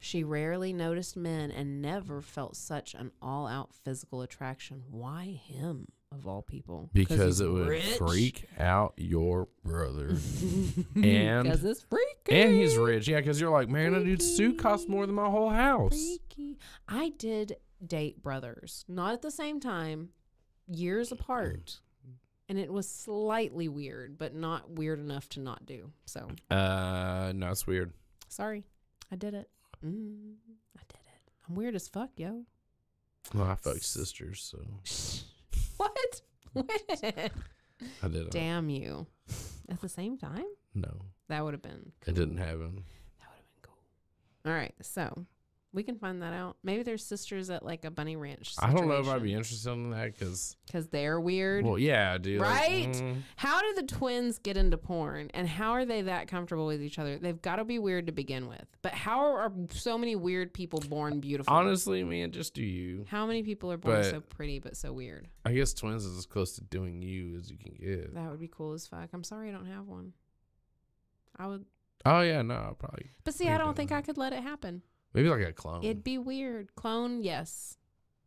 She rarely noticed men and never felt such an all out physical attraction. Why him, of all people? Because it would rich? freak out your brother. <laughs> and Because it's freaky. and he's rich. Yeah, because you're like, man, that dude's suit costs more than my whole house. Freaky. I did date brothers, not at the same time, years apart. And it was slightly weird, but not weird enough to not do. So, Uh, no, it's weird. sorry. I did it. Mm, I did it. I'm weird as fuck, yo. Well, I fucked sisters, so <laughs> What? When? I did. It. Damn you. At the same time? No, That would have been it didn't happen. that would have been cool. All right, so we can find that out. Maybe there's sisters at like a bunny ranch. I don't know if I'd be interested in that because, because they're weird. well, yeah, dude. like, Right? mm, how do the twins get into porn, and how are they that comfortable with each other? They've got to be weird to begin with. But how are so many weird people born beautiful? honestly, man, just do you. how many people are born But- so pretty but so weird? I guess twins is as close to doing you as you can get. That would be cool as fuck. I'm sorry I don't have one. I would, Oh yeah, no, I'll probably but see, I don't think know. I could let it happen. Maybe like a clone. It'd be weird. Clone, yes.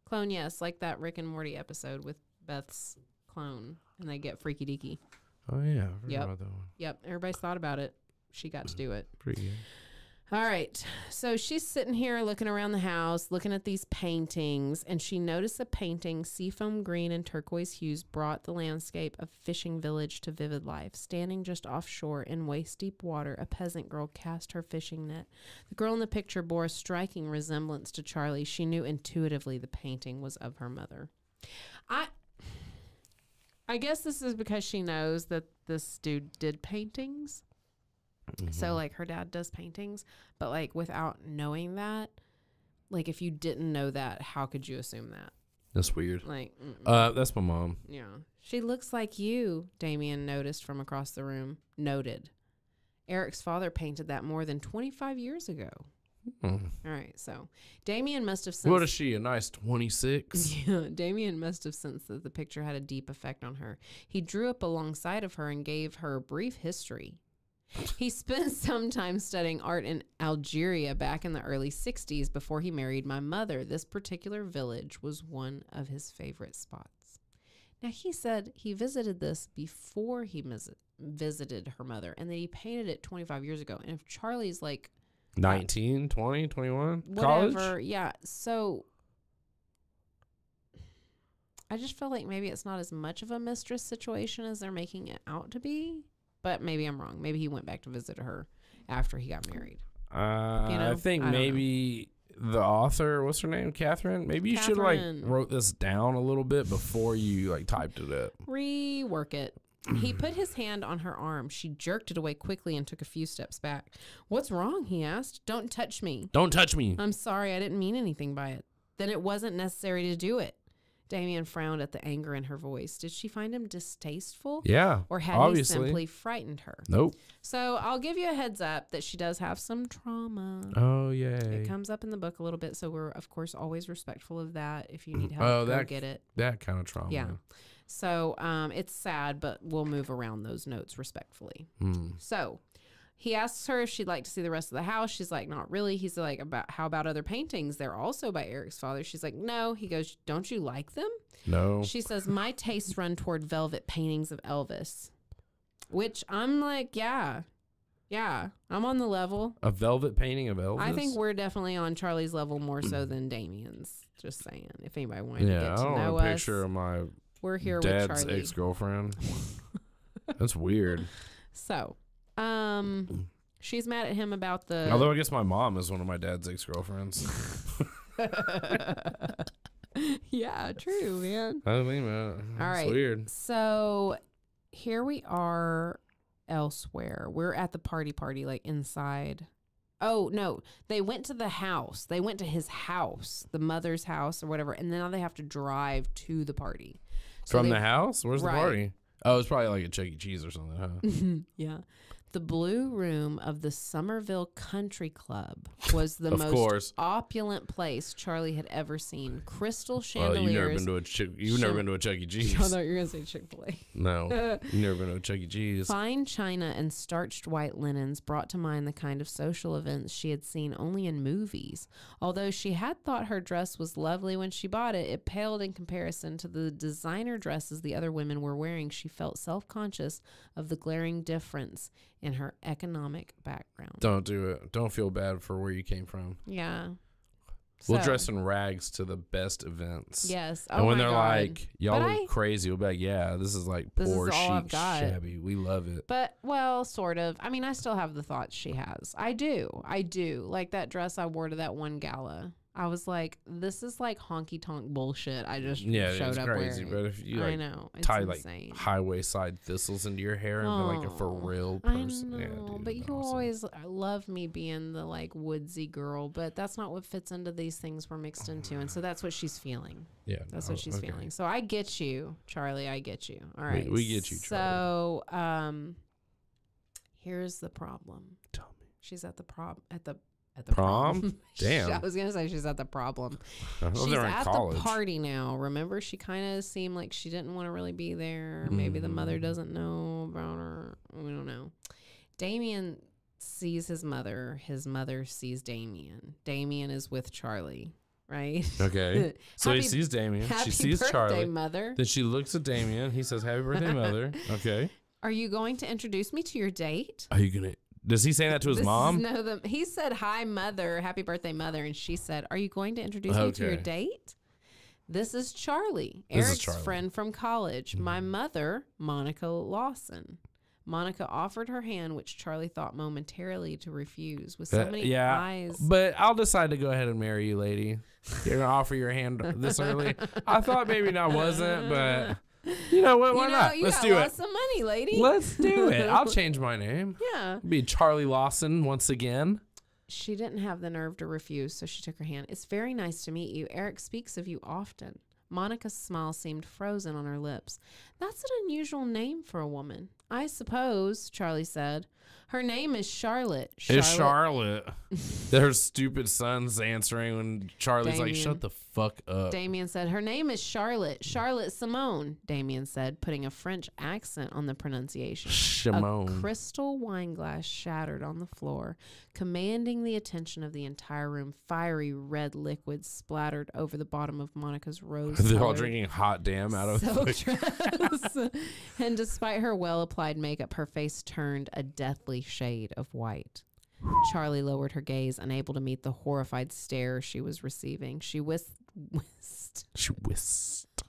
Clone, yes. Like that Rick and Morty episode with Beth's clone, and they get freaky deaky. oh yeah, I Yep. about that one. Yep, everybody's thought about it. She got to mm. do it. Pretty good. All right. So she's sitting here looking around the house, looking at these paintings, and she noticed a painting, seafoam green and turquoise hues, brought the landscape of fishing village to vivid life. Standing just offshore in waist deep water, a peasant girl cast her fishing net. The girl in the picture bore a striking resemblance to Charlie. She knew intuitively the painting was of her mother. I I guess this is because she knows that this dude did paintings. Mm-hmm. So like her dad does paintings, but like without knowing that, like if you didn't know that, how could you assume that? That's weird. Like, mm, Uh, that's my mom. yeah, she looks like you. Damien noticed from across the room. Noted. Eric's father painted that more than 25 years ago. Mm. All right, so Damien must have What sensed. is she? A nice twenty six. <laughs> Yeah, Damien must have sensed that the picture had a deep effect on her. He drew up alongside of her and gave her a brief history. He spent <laughs> some time studying art in Algeria back in the early 60s before he married my mother. This particular village was one of his favorite spots. Now, he said he visited this before he vis- visited her mother and that he painted it 25 years ago. And if Charlie's like, uh, 19, 20, 21? whatever. College? Yeah. So I just feel like maybe it's not as much of a mistress situation as they're making it out to be. But maybe I'm wrong. Maybe he went back to visit her after he got married. Uh, You know, I think I don't know. maybe the author, what's her name? Kathryn? Maybe you should like wrote this down a little bit before you like typed it up. Rework it. He put his hand on her arm. She jerked it away quickly and took a few steps back. What's wrong? He asked. Don't touch me. Don't touch me. I'm sorry. I didn't mean anything by it. Then it wasn't necessary to do it. Damien frowned at the anger in her voice. Did she find him distasteful? Yeah. Or had obviously. he simply frightened her? Nope. So I'll give you a heads up that she does have some trauma. Oh yeah. It comes up in the book a little bit, so we're of course always respectful of that. If you need help, Oh, go that- get it. That kind of trauma. Yeah. So um, it's sad, but we'll move around those notes respectfully. Hmm. So he asks her if she'd like to see the rest of the house. She's like, not really. He's like, about how about other paintings? They're also by Eric's father. She's like, no. He goes, don't you like them? No. She says, my tastes run toward velvet paintings of Elvis, which I'm like, yeah, yeah, I'm on the level. A velvet painting of Elvis. I think we're definitely on Charlie's level more so than Damien's. Just saying. If anybody wanted to Yeah, get I to don't know a us, picture of my we're here with dad's ex girlfriend. <laughs> That's weird. So, um, she's mad at him about the. Although I guess my mom is one of my dad's ex girlfriends. <laughs> yeah, true, man. I think that. All It's right. weird. So here we are elsewhere. We're at the party party, like inside. Oh no, they went to the house. They went to his house, the mother's house or whatever, and now they have to drive to the party. So From they- the house? Where's Right. the party? Oh, it's probably like a Chuck E. Cheese or something, huh? <laughs> yeah. The blue room of the Somerville Country Club was the most course. opulent place Charlie had ever seen. Crystal Well, chandeliers. you've never been to a Chick. You've never been to a Chuck E. I Cheese. thought you were gonna say Chick Fil A. No, <laughs> you've never been to a Chuck E. Cheese. Fine china and starched white linens brought to mind the kind of social events she had seen only in movies. Although she had thought her dress was lovely when she bought it, it paled in comparison to the designer dresses the other women were wearing. She felt self conscious of the glaring difference in her economic background. Don't do it. Don't feel bad for where you came from. Yeah. We'll So, dress in rags to the best events. Yes. Oh And when they're God. like, y'all But look I- crazy, we'll be like, yeah, this is like This poor, I've chic, shabby. We love it. But well, sort of. I mean, I still have the thoughts she has. I do. I do. Like that dress I wore to that one gala. I was like, this is like honky tonk bullshit. I just Yeah, showed it's up crazy. wearing. But if you I know. It's tie insane. like highway side thistles into your hair and be like a for Oh, real I know, yeah, dude, but you awesome. always love me being the like woodsy girl, but that's not what fits into these things we're mixed into, and so that's what she's feeling. yeah, That's no, what she's okay. feeling. So I get you, Charlie. I get you. All right, We- we get you, Charlie. So, um, here's the problem. Tell me. She's at the prom at the at the Prom? prom. <laughs> Damn. I was gonna say she's at the problem. She's at college. the party now. Remember, she kind of seemed like she didn't want to really be there. Maybe the mother Mm. doesn't know about her. We don't know. Damien sees his mother. His mother sees Damien. Damien is with Charlie, right? Okay. <laughs> So he sees Damien. Happy She sees birthday, Charlie. mother. Then she looks at Damien. He says, "Happy birthday, mother." <laughs> Okay. Are you going to introduce me to your date? Are you gonna? Does he say that to his This mom? no, the, he said, "Hi, mother. Happy birthday, mother." And she said, "Are you going to introduce me to your date?" This is Charlie, This is Eric's Charlie. Mm-hmm. friend from college. My mother, Monica Lawson. Monica offered her hand, which Charlie thought momentarily to refuse. With so Uh, many yeah, eyes, but I'll decide to go ahead and marry you, lady. You're gonna offer your hand <laughs> this early. I thought maybe I wasn't, but you know what? Why you know, not? you Let's got do it. lots of money, lady. Let's do it. <laughs> I'll change my name. yeah. Be Charlie Lawson once again. She didn't have the nerve to refuse, so she took her hand. It's very nice to meet you. Eric speaks of you often. Monica's smile seemed frozen on her lips. That's an unusual name for a woman. I suppose, Charlie said. Her name is Charlotte. It's Charlotte. <laughs> Her stupid son's answering when Charlie's like, "Shut the fuck up." Damien said, Her name is Charlotte. Charlotte Simone, Damien said, putting a French accent on the pronunciation. Simone. A crystal wine glass shattered on the floor, commanding the attention of the entire room. Fiery red liquid splattered over the bottom of Monica's rose. <laughs> They're all drinking hot damn out of <laughs> dress. and despite her well applied makeup, her face turned a deathly shade of white. Charlie lowered her gaze, unable to meet the horrified stare she was receiving. She whis- whisked. <laughs> She whisked.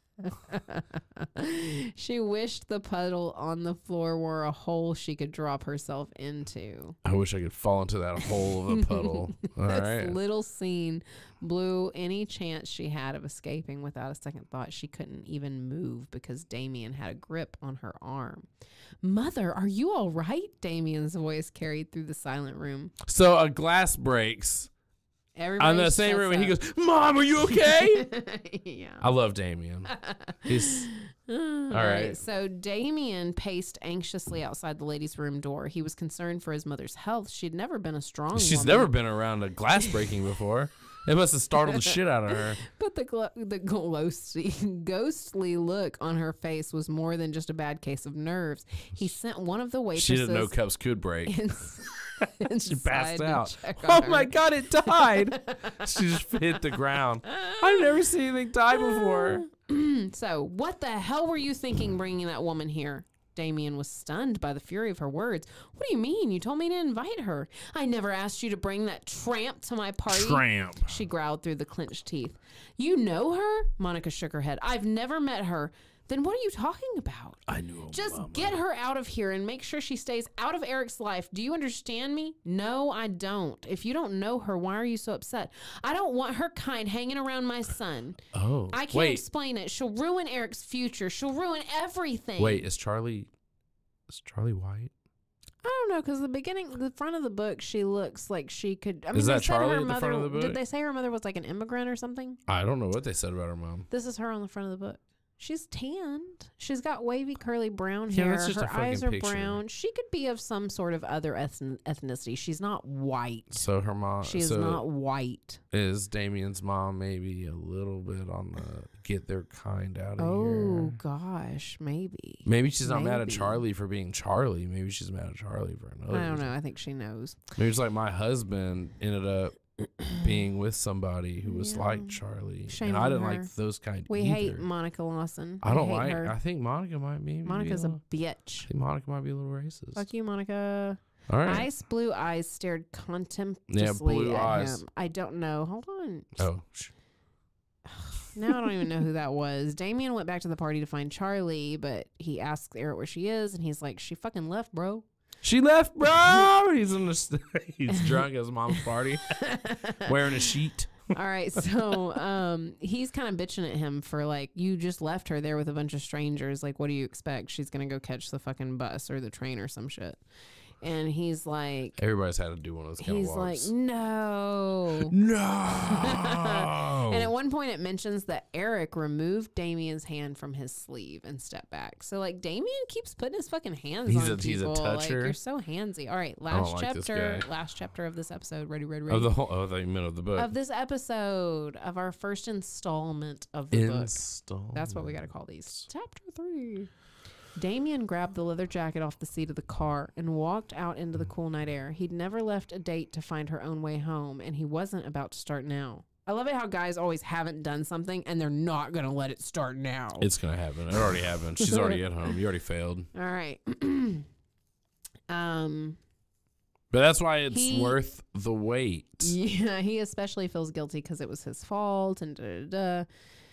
she wished the puddle on the floor were a hole she could drop herself into. I wish I could fall into that hole of a puddle. <laughs> All this right. little scene blew any chance she had of escaping without a second thought. She couldn't even move because Damien had a grip on her arm. Mother, are you all right? Damien's voice carried through the silent room. So a glass breaks, Everybody on the same room, and he goes, "Mom, are you okay?" <laughs> yeah. I love Damien. He's <sighs> All right. So Damien paced anxiously outside the ladies' room door. He was concerned for his mother's health. She'd never been a strong she's woman. never been around a glass breaking before. It must have startled the shit out of her. <laughs> But the glo- the ghostly, <laughs> ghostly look on her face was more than just a bad case of nerves. He sent one of the waitresses. She didn't know cups could break. <laughs> she passed out. Oh my her. god, it died. <laughs> she just hit the ground. I've never seen anything die before. <clears throat> So, what the hell were you thinking bringing that woman here? Damien was stunned by the fury of her words. What do you mean? You told me to invite her. I never asked you to bring that tramp to my party. Tramp. She growled through the clenched teeth. You know her? Monica shook her head. I've never met her. Then what are you talking about? I knew. Just get her out of here and make sure she stays out of Eric's life. Do you understand me? No, I don't. If you don't know her, why are you so upset? I don't want her kind hanging around my son. Oh, I can't wait, explain it. She'll ruin Eric's future. She'll ruin everything. wait. Is Charlie? Is Charlie white? I don't know because the beginning, the front of the book, she looks like she could. I mean, Is that her Charlie the mother, front of the book? Did they say her mother was like an immigrant or something? I don't know what they said about her mom. This is her on the front of the book. She's tanned. She's got wavy, curly brown Yeah, hair. Her eyes are picture. brown. She could be of some sort of other ethn- ethnicity. She's not white. So her mom. She is so not white. Is Damien's mom maybe a little bit on the get their kind out of Oh here? gosh, maybe. Maybe she's not mad at Charlie for being Charlie. Maybe she's mad at Charlie for another. I don't reason. know. I think she knows. Maybe it's like my husband ended up being with somebody who was Yeah. like Charlie, Shame and I didn't her. like those kind. We either. hate Monica Lawson. I don't like. her. I think Monica might be. Monica's be a a little, I bitch. think Monica might be a little racist. Fuck you, Monica. All right. Ice blue eyes stared contemptuously blue at eyes. him. I don't know. Hold on. Oh, <sighs> Now I don't even know who that was. Damien went back to the party to find Charlie, but he asks Eric where she is, and he's like, "She fucking left, bro." She left, bro. <laughs> he's in the. st- <laughs> He's drunk at his mom's party, <laughs> wearing a sheet. All right, so um, he's kind of bitching at him for like, you just left her there with a bunch of strangers. Like, what do you expect? She's gonna go catch the fucking bus or the train or some shit. And he's like, Everybody's had to do one of those he's like, no. <laughs> no. And at one point, it mentions that Eric removed Damien's hand from his sleeve and stepped back. So, like, Damien keeps putting his fucking hands He's on a- he's a people. Like, you're so handsy. All right, last chapter. guy. Last chapter of this episode. Ready, ready, ready. of the whole, oh, the minute of the book. of this episode of our first installment of the book. That's what we got to call these. Chapter three. Damien grabbed the leather jacket off the seat of the car and walked out into the cool night air. He'd never left a date to find her own way home, and he wasn't about to start now. I love it how guys always haven't done something and they're not going to let it start now. It's gonna happen. It already happened. She's already at home. You already failed. <laughs> All right. <clears throat> um, But that's why it's He- worth the wait. <laughs> yeah, he especially feels guilty because it was his fault and da da da.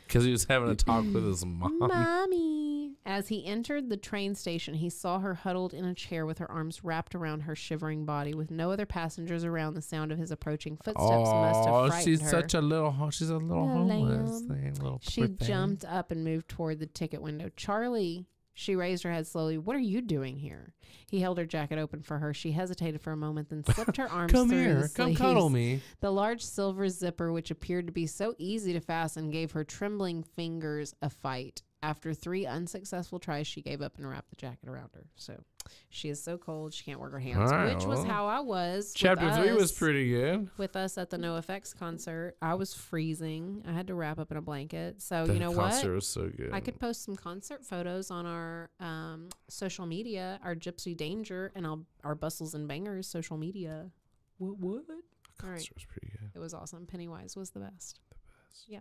Because he was having a talk with his mm, mom. Mommy. As he entered the train station, he saw her huddled in a chair with her arms wrapped around her shivering body. With no other passengers around, the sound of his approaching footsteps must have Oh, frightened she's her. such a little. She's a little homeless thing. Little she poor thing. jumped up and moved toward the ticket window. Charlie, she raised her head slowly. What are you doing here? He held her jacket open for her. She hesitated for a moment, then slipped her <laughs> arms Come through here. Come cuddle me. The large silver zipper, which appeared to be so easy to fasten, gave her trembling fingers a fight. After three unsuccessful tries, she gave up and wrapped the jacket around her. So she is so cold she can't work her hands, right, which was how I was. Chapter three was pretty good. With us at the NOFX concert, I was freezing. I had to wrap up in a blanket. So you know concert what? was so good. I could post some concert photos on our um, social media, our Gypsy Danger and our, our Bustles and Bangers social media. What? What? The All right. concert was pretty good. It was awesome. Pennywise was the best. The best. Yeah.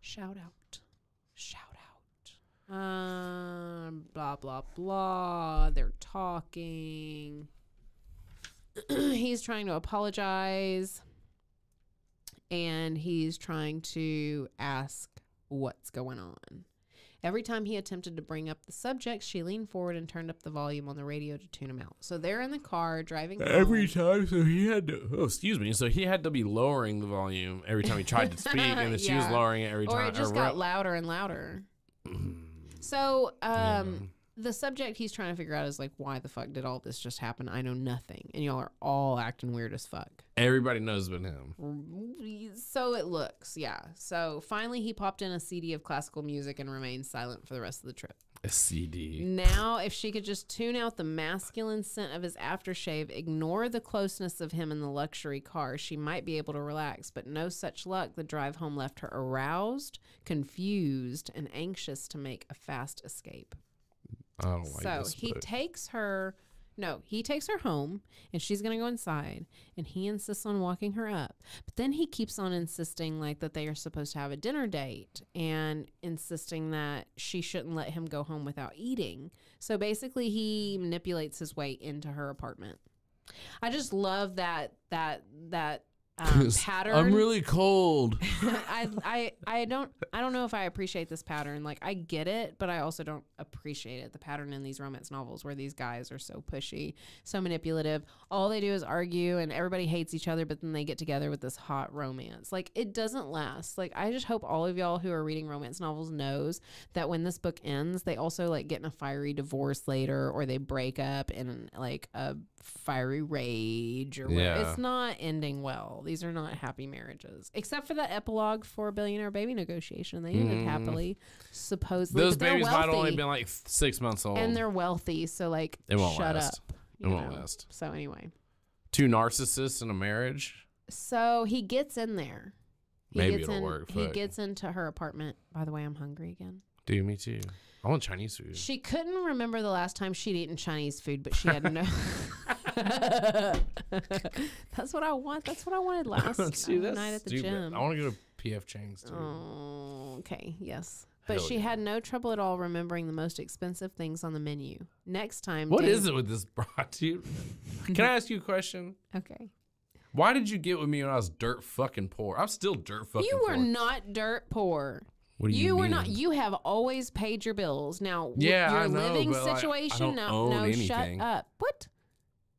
Shout out. Shout out. Um, blah, blah, blah. They're talking. <clears throat> he's trying to apologize. And he's trying to ask what's going on. Every time he attempted to bring up the subject, she leaned forward and turned up the volume on the radio to tune him out. So they're in the car driving. Every home. time, so he had to. Oh, excuse me. So he had to be lowering the volume every time he tried to speak, and then she was <laughs> lowering it every or time. it just or got ro- louder and louder. <clears throat> So, um, the subject he's trying to figure out is like, why the fuck did all this just happen? I know nothing, and y'all are all acting weird as fuck. Everybody knows but him. So it looks, yeah. So finally, he popped in a CD of classical music and remained silent for the rest of the trip. A CD. Now, if she could just tune out the masculine scent of his aftershave, ignore the closeness of him in the luxury car, she might be able to relax. But no such luck. The drive home left her aroused, confused, and anxious to make a fast escape. I don't like so this he takes her. No, he takes her home and she's going to go inside and he insists on walking her up. But then he keeps on insisting like that they are supposed to have a dinner date and insisting that she shouldn't let him go home without eating. So basically he manipulates his way into her apartment. I just love that that that um, pattern. I'm really cold. <laughs> I, I I don't I don't know if I appreciate this pattern. Like I get it, but I also don't appreciate it. The pattern in these romance novels where these guys are so pushy, so manipulative. All they do is argue and everybody hates each other, but then they get together with this hot romance. Like it doesn't last. Like I just hope all of y'all who are reading romance novels knows that when this book ends, they also like get in a fiery divorce later or they break up in like a fiery rage or whatever. Yeah. It's not ending well. These are not happy marriages, except for that epilogue for billionaire baby negotiation. They ended happily, supposedly. Mm. Those babies might wealthy, only been like six months old. and they're wealthy, so like It won't shut last. up. It won't last. So anyway, Two narcissists in a marriage. so he gets in there. He Maybe gets it'll in, work, He gets into her apartment. By the way, I'm hungry again. Dude, me too. I want Chinese food. She couldn't remember the last time she'd eaten Chinese food, but she had no. <laughs> That's what I want. That's what I wanted <laughs> last night at the stupid. gym. I want to go to PF Chang's too. Oh, okay. Yes. But Hell she yeah. had no trouble at all remembering the most expensive things on the menu. Next time. What Dan- is it with this broad, <laughs> dude? Can I ask you a question? Okay. Why did you get with me when I was dirt fucking poor? I'm still dirt fucking You were poor. not dirt poor. What do You, you, were mean? not. You have always paid your bills. Now, Yeah, your I know, living but, like, I situation. don't no, own no, anything. shut up. What?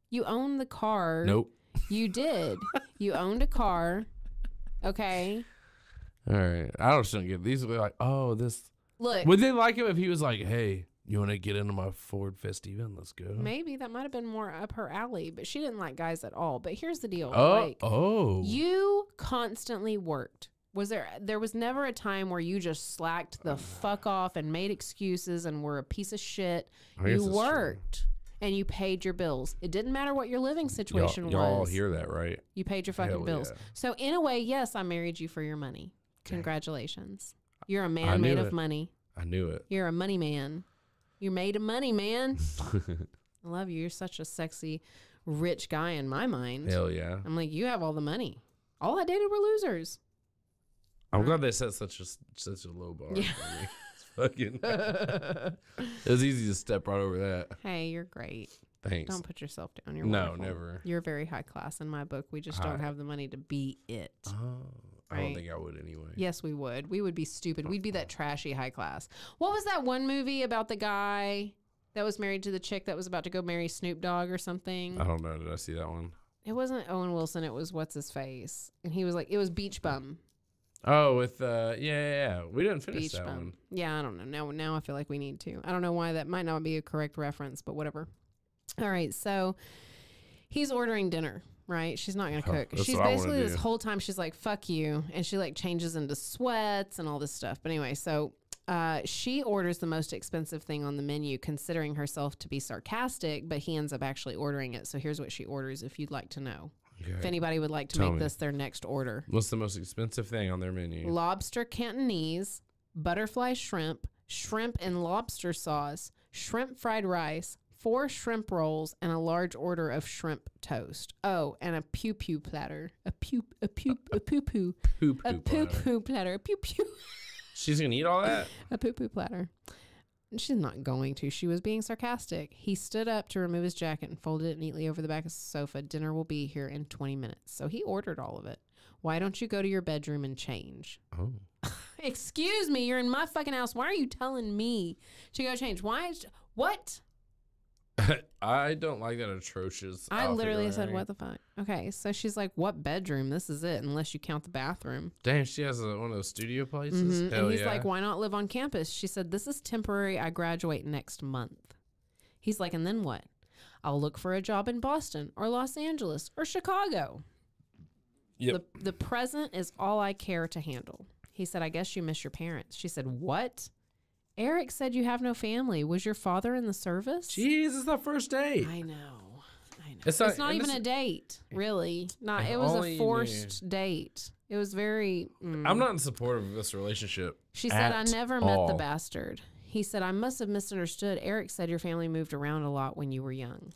You own the car. Nope. You did. you owned a car. Okay. All right. I don't shouldn't get these. Are like, oh, this. Look, Would they like him if he was like, hey, you want to get into my Ford Festiva? Let's go. maybe that might have been more up her alley, but she didn't like guys at all. But here's the deal. Oh, like, oh. You constantly worked. Was there there was never a time where you just slacked the oh, fuck off and made excuses and were a piece of shit. You worked and you paid your bills. It didn't matter what your living Y'all, y'all was. hear that, right? You paid your fucking Hell bills. yeah. So in a way, yes, I married you for your money. Congratulations. You're a man made knew of money. I knew it. You're a money man. You're made of money, man. <laughs> I love you. You're such a sexy, rich guy in my mind. Hell yeah. I'm like, you have all the money. All I dated were losers. I'm glad they set such a such a low bar Yeah. for me. <laughs> It's fucking. <laughs> it was easy to step right over that. Hey, you're great. Thanks. Don't put yourself down. You're No, wonderful. never. You're very high class in my book. We just don't have the money to be it. Oh, I don't think I would anyway. Yes, we would. We would be stupid. We'd be that trashy high class. What was that one movie about the guy that was married to the chick that was about to go marry Snoop Dogg or something? I don't know. Did I see that one? It wasn't Owen Wilson. It was what's his face, and he was like, it was Beach Bum. Oh, with uh, yeah, yeah, yeah. We didn't finish Beach that Bum. one. Yeah, I don't know. Now, now I feel like we need to. I don't know why that might not be a correct reference, but whatever. All right, so he's ordering dinner. Right, she's not gonna cook. that's she's what I wanna basically this whole time she's like "fuck you," and she like changes into sweats and all this stuff. But anyway, so uh, she orders the most expensive thing on the menu, considering herself to be sarcastic, but he ends up actually ordering it. So here's what she orders, if you'd like to know. If anybody would like to Tell make me. this their next order, What's the most expensive thing on their menu? lobster Cantonese, butterfly shrimp, shrimp and lobster sauce, shrimp fried rice, four shrimp rolls, and a large order of shrimp toast. Oh, and a pew pew platter. A pew a pew a poo poo. <laughs> A poo platter. poo platter. A pew pew. She's gonna eat all that. <laughs> A poo poo platter. She's not going to. She was being sarcastic. He stood up to remove his jacket and folded it neatly over the back of the sofa. Dinner will be here in 20 minutes. So he ordered all of it. Why don't you go to your bedroom and change? Oh, <laughs> Excuse me, you're in my fucking house. Why are you telling me to go change? Why is what? <laughs> I don't like that atrocious. I outfit literally said. "What the fuck?" Okay, so she's like, "What bedroom? This is it, unless you count the bathroom." Damn, she has a, one of those studio places. Mhm. Hell And he's yeah. like, "Why not live on campus?" She said, "This is temporary. I graduate next month." He's like, "And then what?" I'll look for a job in Boston or Los Angeles or Chicago. Yep. The, the present is all I care to handle. He said, I guess you miss your parents. She said, What? Eric said you have no family. Was your father in the service? Jeez, it's the first date. I know. I know. It's It's not- not, even a date, really. Not. It was a forced date. It was very. mm. I'm not in support of this relationship. She said, I never met the bastard. He said, I must have misunderstood. Eric said your family moved around a lot when you were young.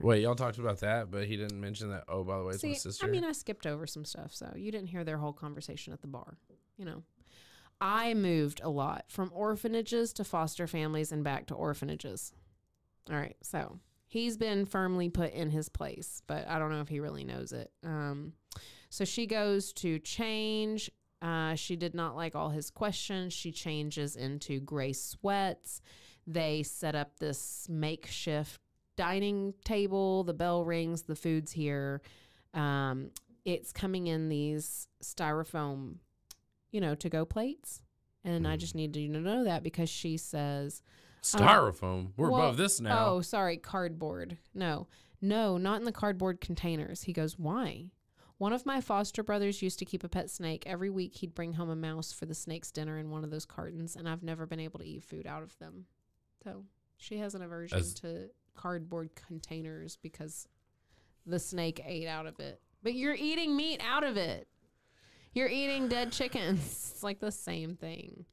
Wait, y'all talked about that, but he didn't mention that. Oh, by the way, it's my sister. I mean, I skipped over some stuff, so you didn't hear their whole conversation at the bar. You know, I moved a lot from orphanages to foster families and back to orphanages. All right, so he's been firmly put in his place, but I don't know if he really knows it. Um, so she goes to change. Uh, she did not like all his questions. She changes into gray sweats. They set up this makeshift dining table. The bell rings. The food's here. Um, it's coming in these styrofoam, you know, to go plates. And I just mm. need you to know that because she says, um, Styrofoam. We're well, above this now. Oh, sorry, cardboard. No, no, not in the cardboard containers. He goes, Why? One of my foster brothers used to keep a pet snake. Every week he'd bring home a mouse for the snake's dinner in one of those cartons, and I've never been able to eat food out of them. So she has an aversion As- to cardboard containers because the snake ate out of it. But you're eating meat out of it. You're eating dead chickens. <laughs> It's like the same thing.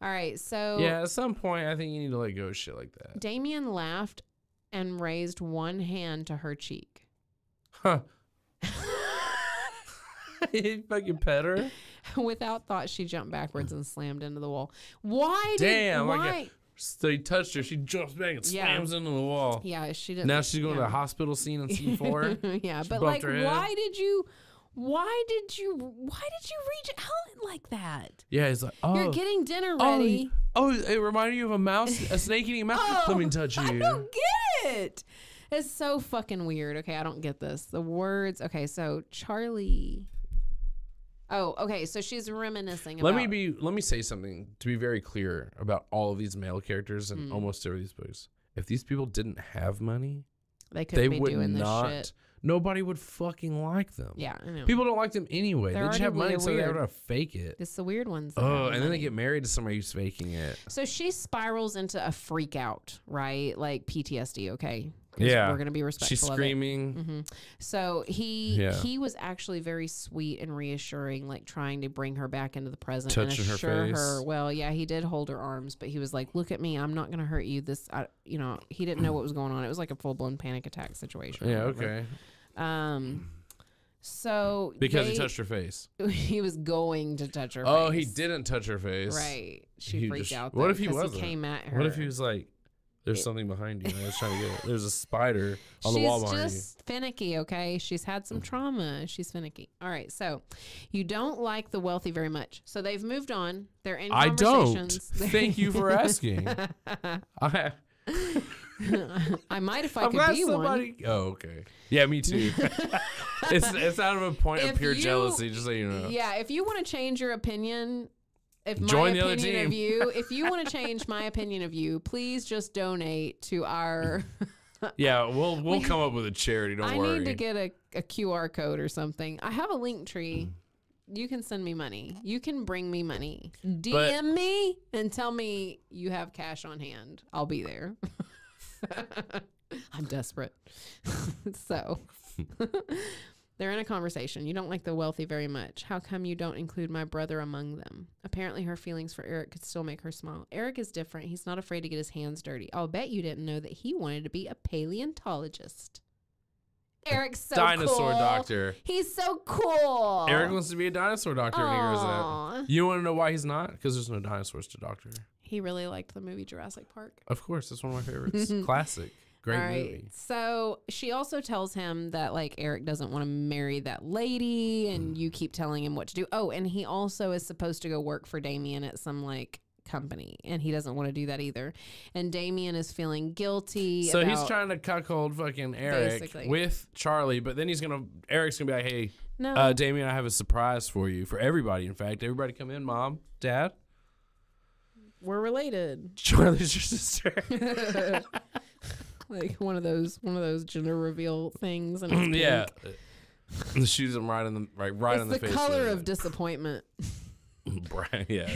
All right, so Yeah, at some point, I think you need to let go of shit like that. Damien laughed and raised one hand to her cheek. Huh. <laughs> he fucking pet her. <laughs> Without thought, she jumped backwards and slammed into the wall. Why did Damn, why? like a- So he touched her. She jumps back and Yeah. slams into the wall. yeah, she didn't. Now she's going to yeah. the hospital scene in scene four. yeah, She but like, why did you? Why did you? Why did you reach out like that? Yeah, he's like, oh, You're getting dinner oh, ready. oh, it reminded you of a mouse, a snake eating a mouse. <laughs> Let me touch you. Oh, I don't get it. It's so fucking weird. Okay, I don't get this. The words. Okay, so Charlie. Oh, okay. So she's reminiscing. Let me be. Let me say something to be very clear about all of these male characters Mm. and almost every these books. If these people didn't have money, They could they be would doing this not. shit. Nobody would fucking like them. Yeah, I know. People don't like them anyway. They're they just have money, so they're gonna fake it. It's the weird ones. Oh, and then they get married to somebody who's faking it. So she spirals into a freak out, right? Like PTSD. Okay. Yeah. we're gonna be respectful. She's screaming. hmm So he Yeah. he was actually very sweet and reassuring, like trying to bring her back into the present Touching and assure face. her. Well, yeah, he did hold her arms, but he was like, "Look at me, I'm not gonna hurt you." This, I, you know, he didn't know what was going on. It was like a full blown panic attack situation. Yeah. Okay. Um. So Because he touched her face. <laughs> he was going to touch her. Oh, he didn't touch her face. Right. She He freaked just- out. what if he? He came at her. What if he was like, "There's something behind you." I was trying to get. It. There's a spider <laughs> on the wall behind you. She's just finicky, okay? She's had some mm. trauma. She's finicky. All right, so you don't like the wealthy very much. So they've moved on. They're in. I don't. conversations. <laughs> Thank you for asking. <laughs> I, I might if I I'm could glad be one. somebody. Oh, okay. Yeah, me too. it's it's out of a point If of pure you- jealousy, just so you know. Yeah, if you want to change your opinion, if my Join the other opinion of you, <laughs> if you want to change my opinion of you, please just donate to our. <laughs> Yeah, <laughs> we'll we'll come up with a charity. Don't I worry. need to get a, a QR code or something. I have a link tree. Mm. You can send me money. You can bring me money. DM me and tell me you have cash on hand. I'll be there. I'm desperate. so they're in a conversation. You don't like the wealthy very much. How come you don't include my brother among them? Apparently, her feelings for Eric could still make her smile. Eric is different. He's not afraid to get his hands dirty. I'll bet you didn't know that he wanted to be a paleontologist. Eric's so cool. Dinosaur cool. doctor. He's so cool. Eric wants to be a dinosaur doctor when he. You want to know why he's not? Because there's no dinosaurs to doctor. He really liked the movie Jurassic Park. Of course, it's one of my favorites. <laughs> Classic, great All right. movie. So she also tells him that like Eric doesn't want to marry that lady, and Mm. you keep telling him what to do. Oh, and he also is supposed to go work for Damien at some like company, and he doesn't want to do that either. And Damien is feeling guilty. So he's about- trying to cuckold fucking Eric Basically. with Charlie, but then he's gonna Eric's gonna be like, "Hey, No. uh, Damien, I have a surprise for you for everybody. In fact, everybody come in, mom, dad, We're related. <laughs> Charlie's your sister." <laughs> <laughs> <laughs> like one of those one of those gender reveal things and <clears throat> yeah, the and shoots him right in the right right it's in the, the, face. color of disappointment. <laughs> <laughs> Brian, yeah,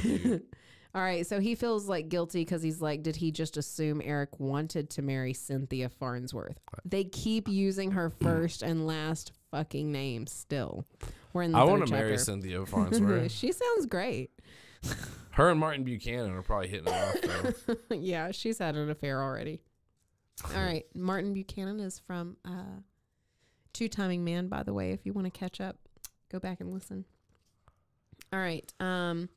all right so he feels like guilty because he's like did he just assume eric wanted to marry cynthia farnsworth they keep using her <clears throat> first and last fucking name still we're in the I want want to marry Cynthia Farnsworth. she sounds great Her and Martin Buchanan are probably hitting it off. Yeah she's had an affair already all right martin buchanan is from uh two timing man by the way if you want to catch up go back and listen. All right um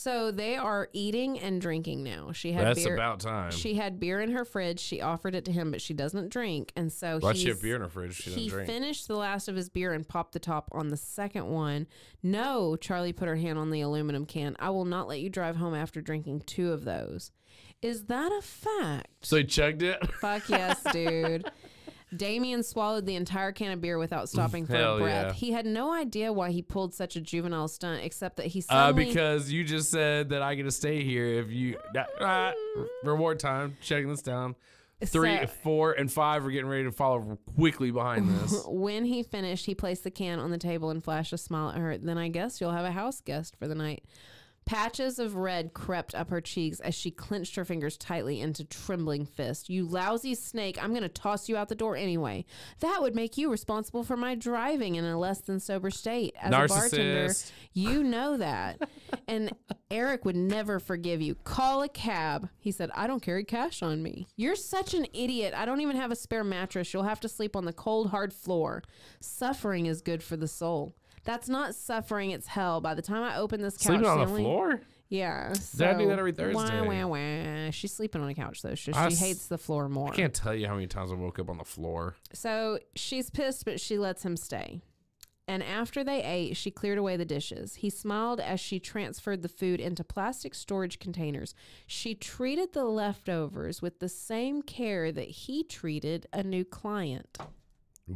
so they are eating and drinking now she had That's beer about time. she had beer in her fridge she offered it to him but she doesn't drink and so Why'd she have beer in her fridge? She he doesn't drink. finished the last of his beer and popped the top on the second one. No, Charlie put her hand on the aluminum can. I will not let you drive home after drinking two of those. Is that a fact? so he chugged it. Fuck yes, dude. <laughs> Damien swallowed the entire can of beer without stopping for Hell a breath. yeah. He had no idea why he pulled such a juvenile stunt, except that he Uh, suddenly because you just said that I get to stay here if you uh, reward time. Checking this down. Three, So- four, and five are getting ready to follow quickly behind this. <laughs> When he finished, he placed the can on the table and flashed a smile at her. Then I guess you'll have a house guest for the night. Patches of red crept up her cheeks as she clenched her fingers tightly into trembling fists. You lousy snake, I'm going to toss you out the door anyway. That would make you responsible for my driving in a less than sober state. As a bartender, you know that. <laughs> and Eric would never forgive you. Call a cab. He said, I don't carry cash on me. You're such an idiot. I don't even have a spare mattress. You'll have to sleep on the cold, hard floor. Suffering is good for the soul. That's not suffering, it's hell. By the time I open this couch Sleeping on the ceiling- floor? Yeah. Dad do that every Thursday. Wah, wah, wah. She's sleeping on a couch though. She, she hates the floor more. I can't tell you how many times I woke up on the floor. So she's pissed, but she lets him stay. And after they ate, she cleared away the dishes. He smiled as she transferred the food into plastic storage containers. She treated the leftovers with the same care that he treated a new client.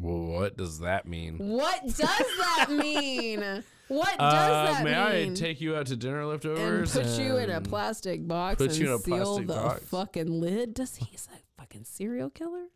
What does that mean? What does that mean? What does Uh, that may I take you out to dinner leftovers? and put you in a plastic box put and you in a seal the box. fucking lid. Does he's a fucking serial killer?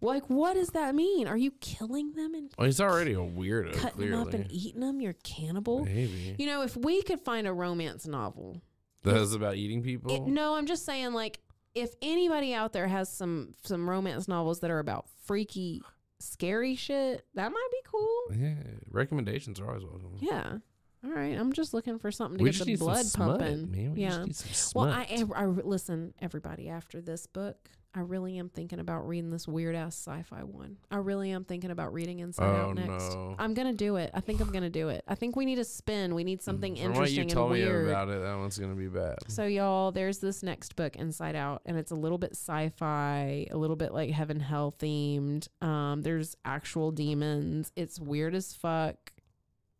Like, what does that mean? Are you killing them and Well, he's already a weirdo. cutting clearly. them up and eating them? You're cannibal. Maybe You know, if we could find a romance novel, that is about eating people. it, no, I'm just saying, like, if anybody out there has some some romance novels that are about freaky, scary shit, that might be cool. yeah, recommendations are always welcome. Yeah. All right. I'm just looking for something to we get the blood some smut, pumping. man. We yeah. just need some smut. Well, I, I, I listen, everybody. After this book, I really am thinking about reading this weird ass sci-fi one. I really am thinking about reading Inside Oh, Out next. no. I'm gonna do it. I think I'm gonna do it. I think we need a spin. We need something From what you interesting told and me weird. about it, that one's gonna be bad. So y'all, there's this next book, Inside Out, and it's a little bit sci-fi, a little bit like heaven hell themed. Um, there's actual demons. It's weird as fuck.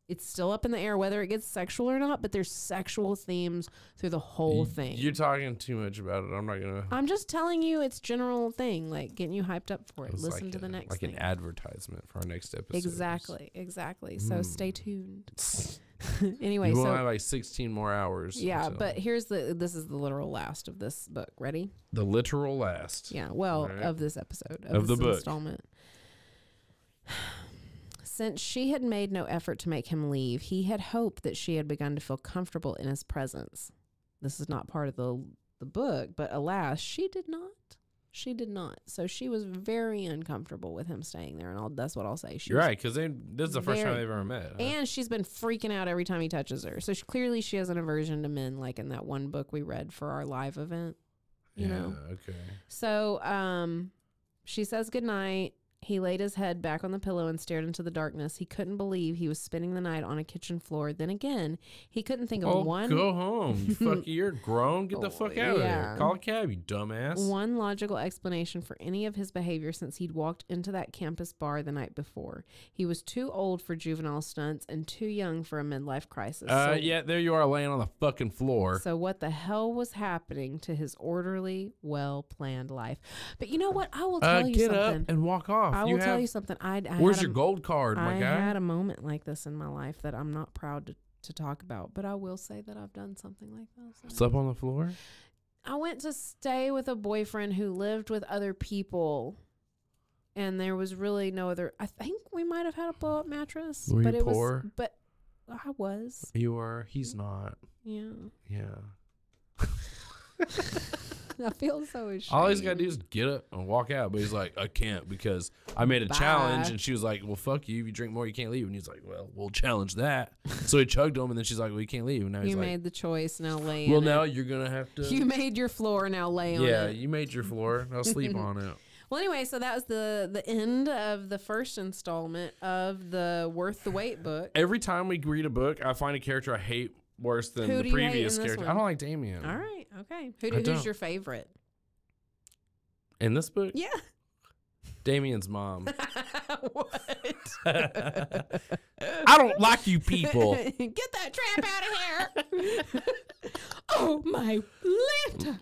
It's still up in the air whether it gets sexual or not, but there's sexual themes through the whole thing. You're talking too much about it. I'm not gonna. I'm just telling you, it's general thing, like getting you hyped up for it. it's Listen like to the next like thing. an advertisement for our next episode. exactly, exactly. So Hmm. stay tuned. <laughs> anyway, you so will have like 16 more hours. yeah, until- but here's the this is the literal last of this book. Ready? the literal last. Yeah, well, Right. of this episode of, Of the this book. installment. Since she had made no effort to make him leave, he had hoped that she had begun to feel comfortable in his presence. This is not part of the the book, but alas, she did not. She did not. So she was very uncomfortable with him staying there, and I'll, that's what I'll say. She You're right, because this is the first time they've ever met. huh? and she's been freaking out every time he touches her. So she, clearly she has an aversion to men, like in that one book we read for our live event. You yeah, know. Okay. So um, she says goodnight. He laid his head back on the pillow and stared into the darkness. He couldn't believe he was spending the night on a kitchen floor. Then again, he couldn't think of Oh, one go home. You <laughs> fuck, you're grown. Get the fuck out of yeah. there. Call a cab, you dumbass. one logical explanation for any of his behavior since he'd walked into that campus bar the night before. He was too old for juvenile stunts and too young for a midlife crisis. Uh, so, yeah, there you are laying on the fucking floor. so what the hell was happening to his orderly, well-planned life? But you know what? I will tell Uh, you get something. up and walk off. I you will tell you something. I, I Where's your a- gold card, my I guy? had a moment like this in my life that I'm not proud to, to talk about, but I will say that I've done something like this. Slept on the floor? I went to stay with a boyfriend who lived with other people, and there was really no other. I think we might have had a blow up mattress, Were but you it poor? was. But I was. You were. He's not. Yeah, Yeah. <laughs> <laughs> I feel so ashamed. All he's got to do is get up and walk out. But he's like, I can't because I made a challenge. And she was like, Well, fuck you. If you drink more, you can't leave. And he's like, Well, we'll challenge that. so he chugged him. And then she's like, Well, you can't leave. And now he's You like, made the choice. Now lay. Well, now it. you're going to have to. <laughs> you made your floor. Now lay on yeah, it. Yeah, you made your floor. I'll sleep on it. <laughs> Well, anyway, so that was the the end of the first installment of the Worth the Wait book. Every time we read a book, I find a character I hate worse than Who the do you hate previous in this character. one? I don't like Damien. All right, okay. Who I do, who's don't. your favorite? In this book, Yeah. Damien's mom. <laughs> what? <laughs> I don't like you people. <laughs> Get that trap out of here. oh my left.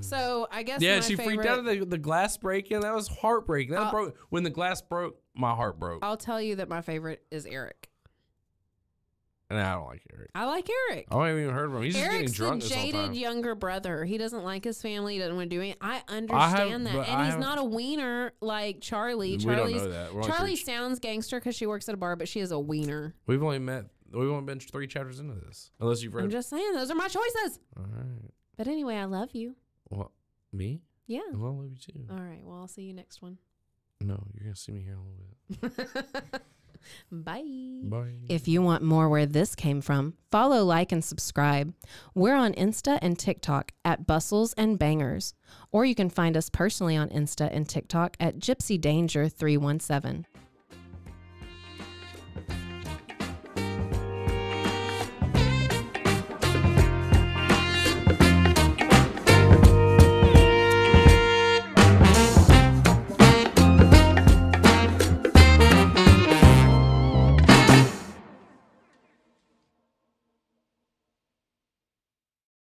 so I guess yeah, my she freaked out at the, the glass breaking. That was heartbreaking. That broke when the glass broke. My heart broke, I'll tell you that my favorite is Eric. And I don't like Eric. I like Eric. I haven't even heard of him. He's Eric's just getting drunk the jaded younger brother. He doesn't like his family. He doesn't want to do anything. I understand that, and I he's haven't- a wiener like Charlie. We don't know that. We're Charlie sounds gangster because she works at a bar, but she is a wiener. We've only met. We've only been three chapters into this, unless you've read. I'm just saying, those are my choices. All right. But anyway, I love you. Well, me? Yeah. Well, I love you too. All right. Well, I'll see you next one. no, you're gonna see me here in a little bit. <laughs> Bye. Bye. If you want more where this came from, follow, like, and subscribe. We're on Insta and TikTok at Bustles and Bangers, or you can find us personally on Insta and TikTok at Gypsy Danger 317.